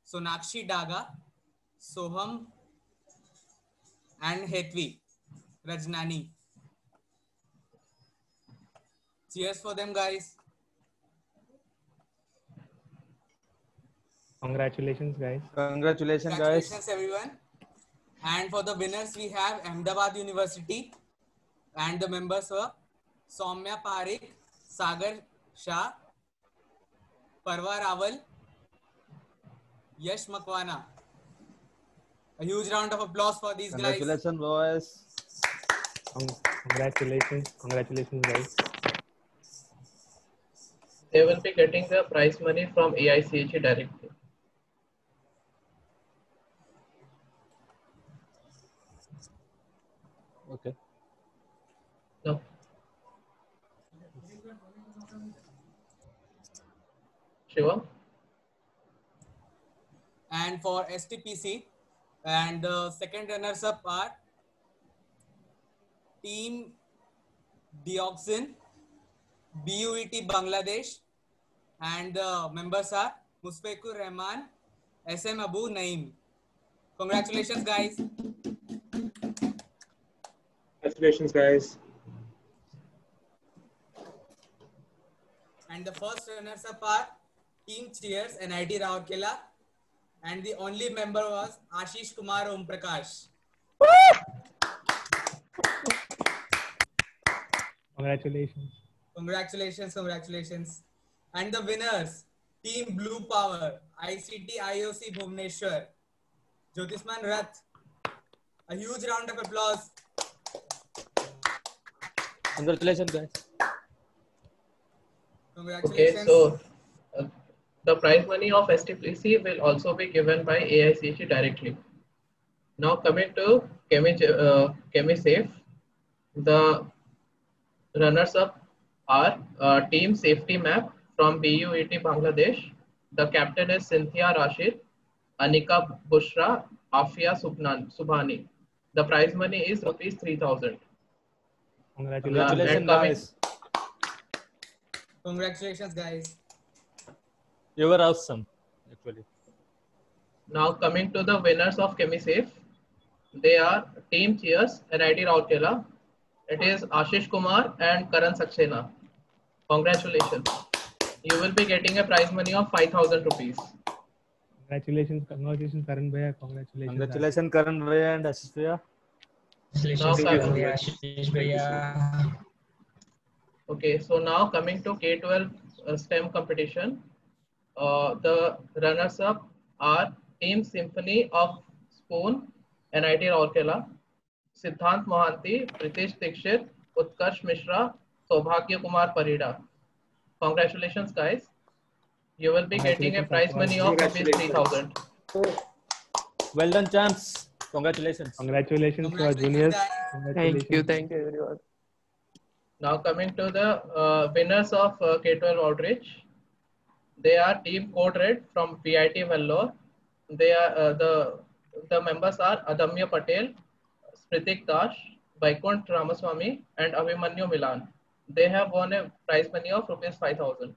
Sonakshi Daga, Soham, and Hetvi Rajnani. Cheers for them, guys. Congratulations, guys. Congratulations, guys. Congratulations, everyone. And for the winners, we have Ahmedabad University, and the members were Soumya Parik, Sagar Shah, Parva Rawal, Yash Makwana. A huge round of applause for these guys. Congratulations, boys. Congratulations. Congratulations, guys. They will be getting the prize money from AICHE directly. Okay. No. Shivam? And for STPC, and the second runners up are Team Dioxin, BUET Bangladesh, and the members are Musfiqur Rahman, SM Abu Naim. Congratulations, guys. Congratulations, guys. And the first runners up are Team Cheers, NIT Rourkela, and the only member was Ashish Kumar Om Prakash. Congratulations. Congratulations, congratulations. And the winners, Team Blue Power, ICT IOC Bhubaneswar, Jyotisman Rath. A huge round of applause. Congratulations, guys. Congratulations. Okay, so the prize money of STPC will also be given by AICHE directly. Now coming to Chemi, uh, ChemiSafe, the runners up are uh, Team Safety Map from BUET Bangladesh. The captain is Cynthia Rashid, Anika Bushra, Afia Subnan, Subhani. The prize money is rupees 3000. Congratulations. and coming- Congratulations, guys. You were awesome, actually. Now coming to the winners of ChemiSafe, they are Team Cheers, NIT Rourkela. It is Ashish Kumar and Karan Saxena. Congratulations. You will be getting a prize money of 5000 rupees. Congratulations. Congratulations, Karan Bhaiya. Congratulations. Congratulations, Karan Bhaiya and Ashish Bhaiya. Now, Karan- Okay, so now coming to K12 uh, STEM competition, uh, the runners-up are Team Symphony of Spoon, NIT Rourkela, Siddhant Mohanty, Pritesh Dikshit, Utkarsh Mishra, Sobhagya Kumar Parida. Congratulations, guys. You will be getting a prize money of rupees 3000. Well done, champs. Congratulations. Congratulations to our juniors. Thank you, thank you everyone. Now coming to the uh, winners of uh, K12 outreach. They are Team Code Red from VIT Vellore. They are uh, the the members are Adamya Patel, Spritik Dash, Vaikunt Ramaswamy, and Abhimanyu Milan. They have won a prize money of rupees 5000.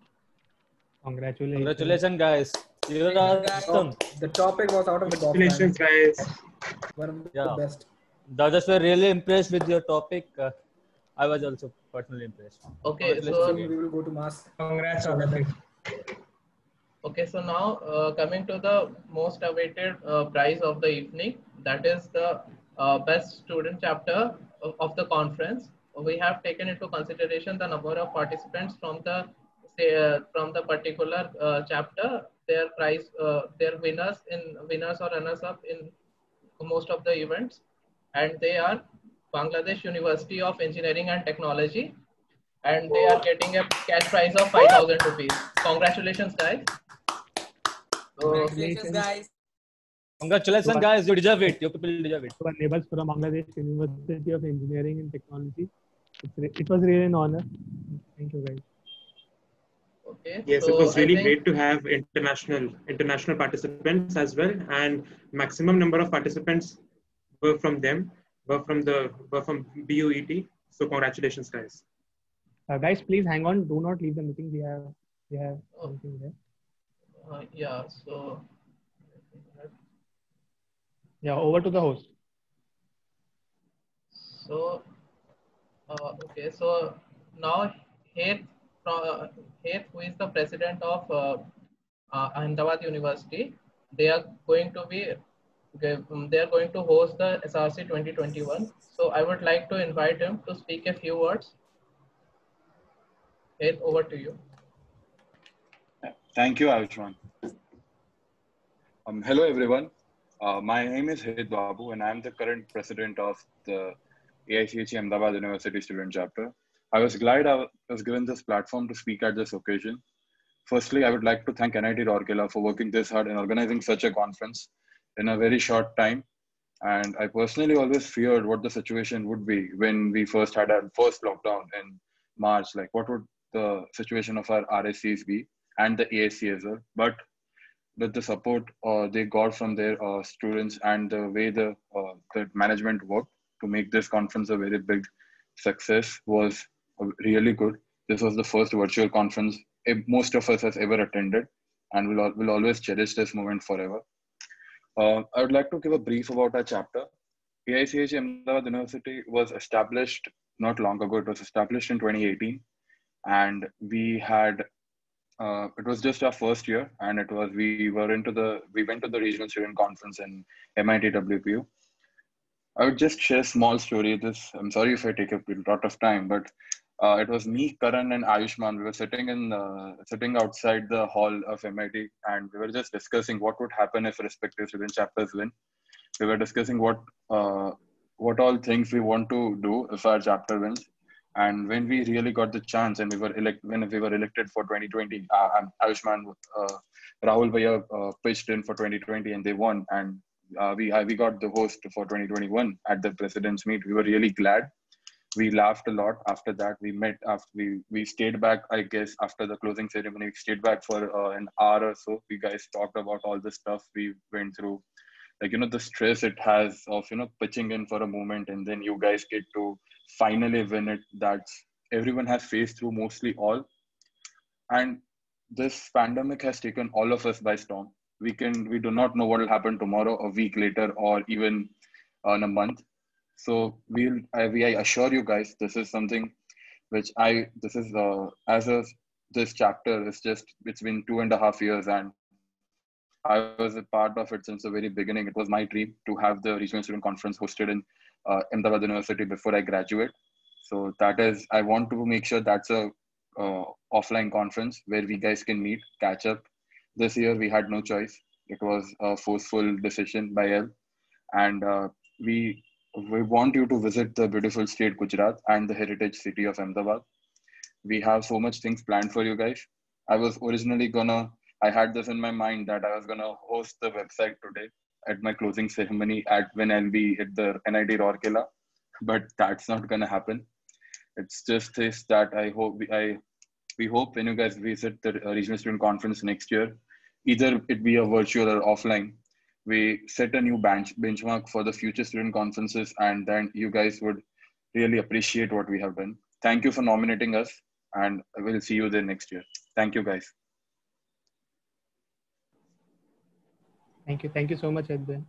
Congratulations. Congratulations, guys. You are awesome. The topic was out of the box. Congratulations, man. guys. One of the Yeah. best. The others were really impressed with your topic. Uh, I was also personally impressed. Okay, so We will go to mass. Congrats on Okay, so now uh, coming to the most awaited uh, prize of the evening, that is the uh, best student chapter of, of the conference. We have taken into consideration the number of participants from the say, uh, from the particular uh, chapter, their prize, uh, their winners in winners or runners up in most of the events, and they are Bangladesh University of Engineering and Technology, and they are getting a cash prize of 5,000 rupees. Congratulations, guys. Congratulations, guys. Congratulations, guys. You deserve it. Your people deserve it. To our neighbors from Bangladesh University of Engineering and Technology. It was really an honor. Thank you, guys. Okay. Yes, so it was really think- great to have international international participants as well, and maximum number of participants were from them, were from the were from BUET. So congratulations, guys. Uh, guys, please hang on. Do not leave the meeting. We have we have something there. Uh, yeah, so Yeah, over to the host. so uh, okay, so now Heth uh, Heth, who is the president of uh, uh, Ahmedabad University, they are going to be um, they are going to host the SRC 2021. So I would like to invite him to speak a few words. Heth, over to you. Thank you, Ayushman. Um, hello, everyone. Uh, my name is Hit Babu, and I'm the current president of the AICHE Ahmedabad University Student Chapter. I was glad I was given this platform to speak at this occasion. Firstly, I would like to thank NIT Rourkela for working this hard and organizing such a conference in a very short time. And I personally always feared what the situation would be when we first had our first lockdown in March. Like, what would the situation of our RSCs be and the ASC as well? But with the support uh, they got from their uh, students and the way the, uh, the management worked to make this conference a very big success was uh, really good. This was the first virtual conference most of us has ever attended, and we'll, we'll always cherish this moment forever. Uh, I would like to give a brief about our chapter. AIChE Ahmedabad University was established not long ago. It was established in 2018, and we had uh, it was just our first year, and it was we were into the we went to the regional student conference in MIT WPU. I would just share a small story. This I'm sorry if I take a lot of time, but uh, it was me, Karan, and Ayushman. We were sitting in uh, sitting outside the hall of MIT, and we were just discussing what would happen if respective student chapters win. We were discussing what uh, what all things we want to do if our chapter wins. And when we really got the chance, and we were elect when we were elected for 2020, uh, Ayushman, uh, Rahul Bhaiya uh, pitched in for 2020, and they won. And uh, we uh, we got the host for 2021 at the president's meet. We were really glad. We laughed a lot after that. We met after we we stayed back. I guess after the closing ceremony, we stayed back for uh, an hour or so. We guys talked about all the stuff we went through, like you know the stress it has of you know pitching in for a moment, and then you guys get to finally win it. That's everyone has faced through mostly all, and this pandemic has taken all of us by storm. We can we do not know what will happen tomorrow a week later or even in a month. So we'll I, we I assure you guys this is something which i this is uh, as a this chapter is just it's been two and a half years and i was a part of it since the very beginning. It was my dream to have the regional student conference hosted in uh, ahmedabad university before i graduate so that is i want to make sure that's a uh, offline conference where we guys can meet catch up this year we had no choice. It was a forceful decision by L, and uh, we we want you to visit the beautiful state Gujarat and the heritage city of Ahmedabad. we have so much things planned for you guys. I was originally gonna, I had this in my mind that I was gonna host the website today at my closing ceremony at when I'll be at the NIT Rourkela, but that's not gonna happen. It's just this that I hope we, I we hope when you guys visit the regional student conference next year, either it be a virtual or offline, we set a new bench benchmark for the future student conferences, and then you guys would really appreciate what we have done. Thank you for nominating us, and we'll see you there next year. Thank you, guys. Thank you. Thank you so much, Edwin.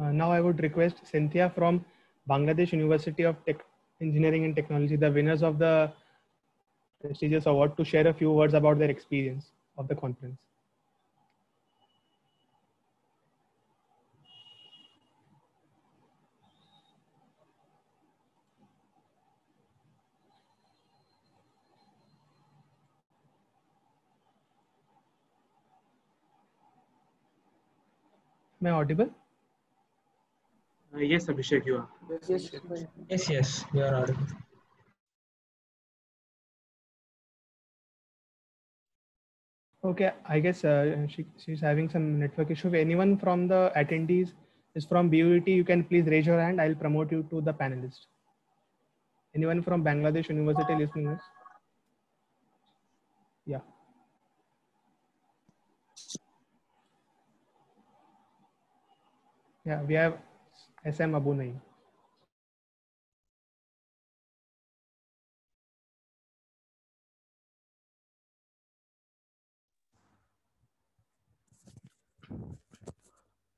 Uh, now I would request Cynthia from Bangladesh University of Tech Engineering and Technology, the winners of the prestigious award, to share a few words about their experience of the conference. Am I audible? Uh, yes, Abhishek, you are. Yes, Yes, yes, you are audible. Okay, I guess uh, she, she's having some network issue. If anyone from the attendees is from BUET, you can please raise your hand. I'll promote you to the panelist. Anyone from Bangladesh University listening us? Yeah. Yeah, we have SM Abu Naeem.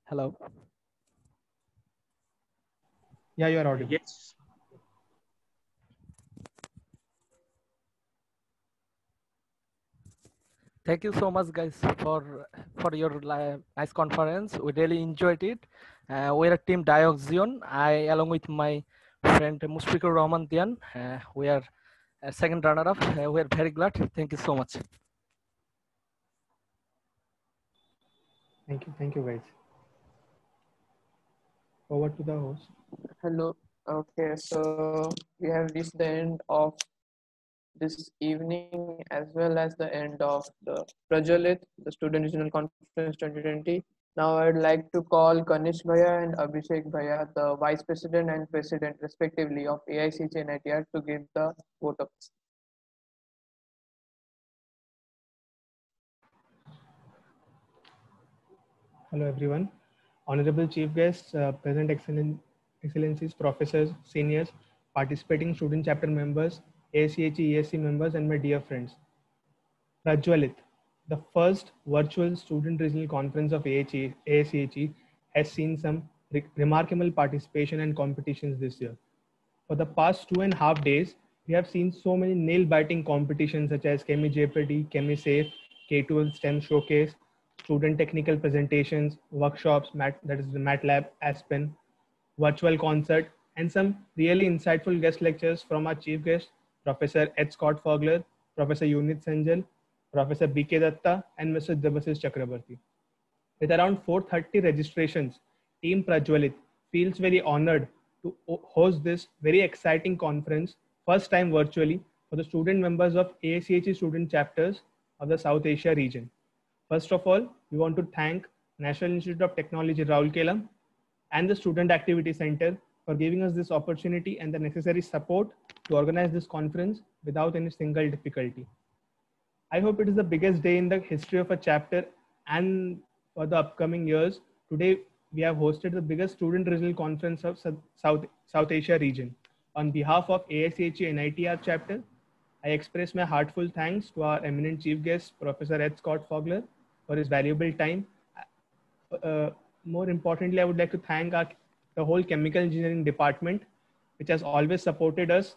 Hello. Yeah, you are audible. Yes. Thank you so much, guys, for for your li- nice conference. We really enjoyed it. Uh, we're a team Dioxion. I, along with my friend Mushfiqur Rahman Dian, uh, we are a second runner-up. Uh, we are very glad. Thank you so much. Thank you. Thank you, guys. Over to the host. Hello. Okay, so we have reached the end of this evening as well as the end of the Prajwalit, the Student Regional Conference 2020. Now I'd like to call Kanish Bhaiya and Abhishek Bhaiya, the Vice President and President respectively of AIChE NITR to give the vote of Hello, everyone. Honorable Chief Guests, uh, present excellent, excellencies, professors, seniors, participating student chapter members, ACHE, ESC members, and my dear friends. Prajwalit, the first virtual student regional conference of AHE, ACHE has seen some re- remarkable participation and competitions this year. For the past two and a half days, we have seen so many nail-biting competitions such as Chem-E-Jeopardy, Chemi Safe, K12 STEM Showcase, student technical presentations, workshops, Mat, that is the MATLAB, Aspen, virtual concert, and some really insightful guest lectures from our chief guest, Professor H. Scott Fogler, Professor Unit Sanjal, Professor B.K. Datta, and Mr. Debasis Chakrabarti. With around 430 registrations, Team Prajwalit feels very honored to host this very exciting conference, first time virtually, for the student members of ACHE student chapters of the South Asia region. First of all, we want to thank National Institute of Technology Rourkela and the Student Activity Center for giving us this opportunity and the necessary support to organize this conference without any single difficulty. I hope it is the biggest day in the history of a chapter and for the upcoming years. Today, we have hosted the biggest student regional conference of Sou- South, South Asia region. On behalf of AIChE NITR chapter, I express my heartfelt thanks to our eminent chief guest, Professor H. Scott Fogler, for his valuable time. Uh, more importantly, I would like to thank our, the whole chemical engineering department, which has always supported us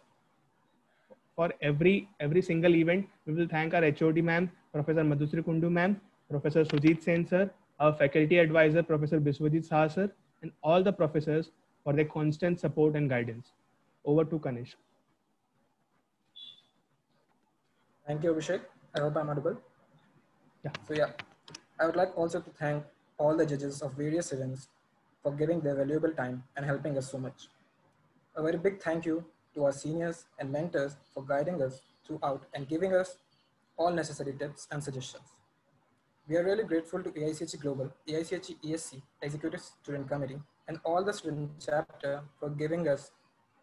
for every every single event. We will thank our HOD ma'am, Professor Madhusri Kundu ma'am, Professor Sujit Sen sir, our faculty advisor, Professor Biswajit Saha sir, and all the professors for their constant support and guidance. Over to Kanish. Thank you, Abhishek. I hope I'm audible. Yeah. So yeah, I would like also to thank all the judges of various events for giving their valuable time and helping us so much. A very big thank you to our seniors and mentors for guiding us throughout and giving us all necessary tips and suggestions. We are really grateful to AICHE Global, AICHE ESC, Executive Student Committee, and all the student chapter for giving us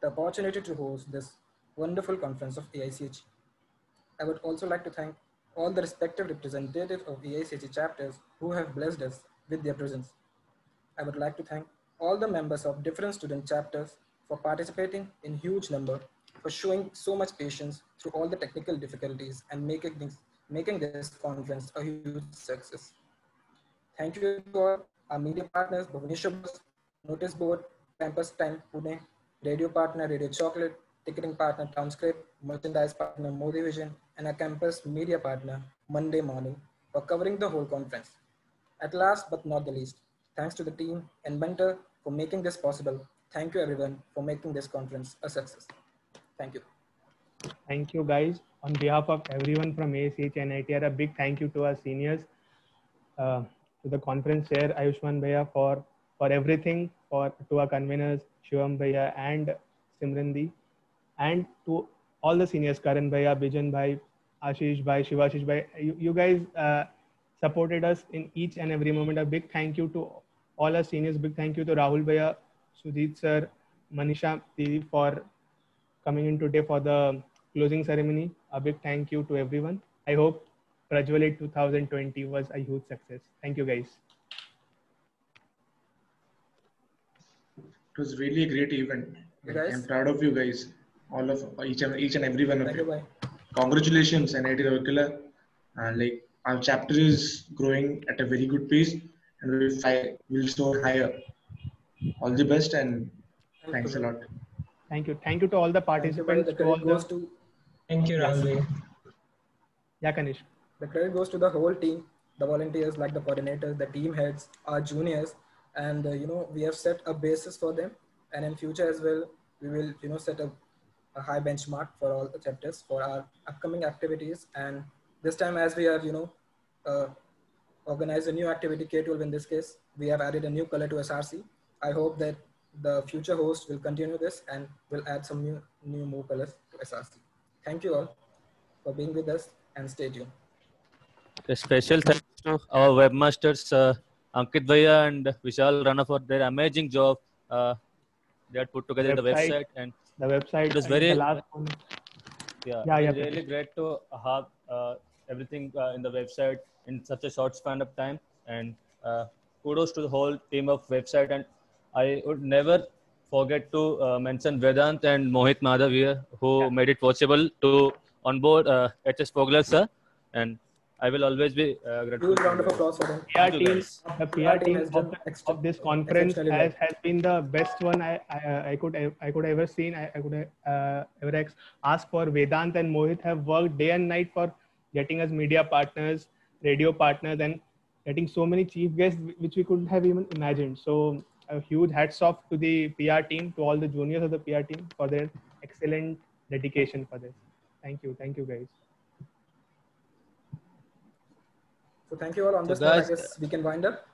the opportunity to host this wonderful conference of AICHE. I would also like to thank all the respective representatives of AICHE chapters who have blessed us with their presence. I would like to thank all the members of different student chapters for participating in huge number, for showing so much patience through all the technical difficulties and making this, making this conference a huge success. Thank you to our media partners, Bhubaneswar Buzz, Notice Board, Campus Time Pune, Radio Partner, Radio Chocolate, Ticketing Partner, Townscript, Merchandise Partner, Modi Vision, and our campus media partner, Monday Morning, for covering the whole conference. At last but not the least, thanks to the team and mentor for making this possible. Thank you everyone for making this conference a success. Thank you. Thank you, guys. On behalf of everyone from AIChE NITR, a big thank you to our seniors, uh, to the conference chair, Ayushman Bhaiya, for, for everything, for to our conveners, Shivam Bhaiya and Simrandi, and to all the seniors, Karan Bhaiya, Bijan Bhai, Ashish Bhai, Shivashish Bhai. You, you guys uh, supported us in each and every moment. A big thank you to all our seniors. Big thank you to Rahul Bhaiya, Sudhit sir, Manisha Didi for coming in today for the closing ceremony. A big thank you to everyone. I hope Prajwalit 2020 was a huge success. Thank you guys. It was really a great event. Guys? I'm proud of you guys, all of each and each and every one of you. you, bye. Congratulations, NIT Rourkela. And like our chapter is growing at a very good pace, and we'll fi- we'll soar higher. All the best, and thanks a lot. Thank you. Thank you to all the participants. The to all credit goes the... to Thank you, Rahul. Yeah, Kanish. The credit goes to the whole team, the volunteers, like the coordinators, the team heads, our juniors, and uh, you know we have set a basis for them. And in future as well, we will you know set a, a high benchmark for all the chapters for our upcoming activities. And this time, as we have you know uh, organized a new activity K12 in this case, we have added a new color to SRC. I hope that the future host will continue this and will add some new new more colors to SRC. Thank you all for being with us and stay tuned. A special thanks to our webmasters, uh, Ankit Bhaiya and Vishal Rana for their amazing job. Uh, they had put together the Website, website and the website was very the last one. yeah, Yeah, yeah, really great to have uh, everything uh, in the website in such a short span of time and uh, kudos to the whole team of website and i would never forget to uh, mention vedant and mohit madhav here who made it possible to onboard uh, hs fogler sir and i will always be uh, grateful Huge to round of applause for them. PR Thank you, team, the PR PR team team of, of this conference has, has been the best one I, I, I could I could ever seen. I, I could uh, ever ask for. Vedant and Mohit have worked day and night for getting us media partners, radio partners, and getting so many chief guests which we couldn't have even imagined. So a huge hats off to the PR team, to all the juniors of the PR team for their excellent dedication for this. Thank you, thank you guys. So thank you all. On So this note, I guess we can wind up.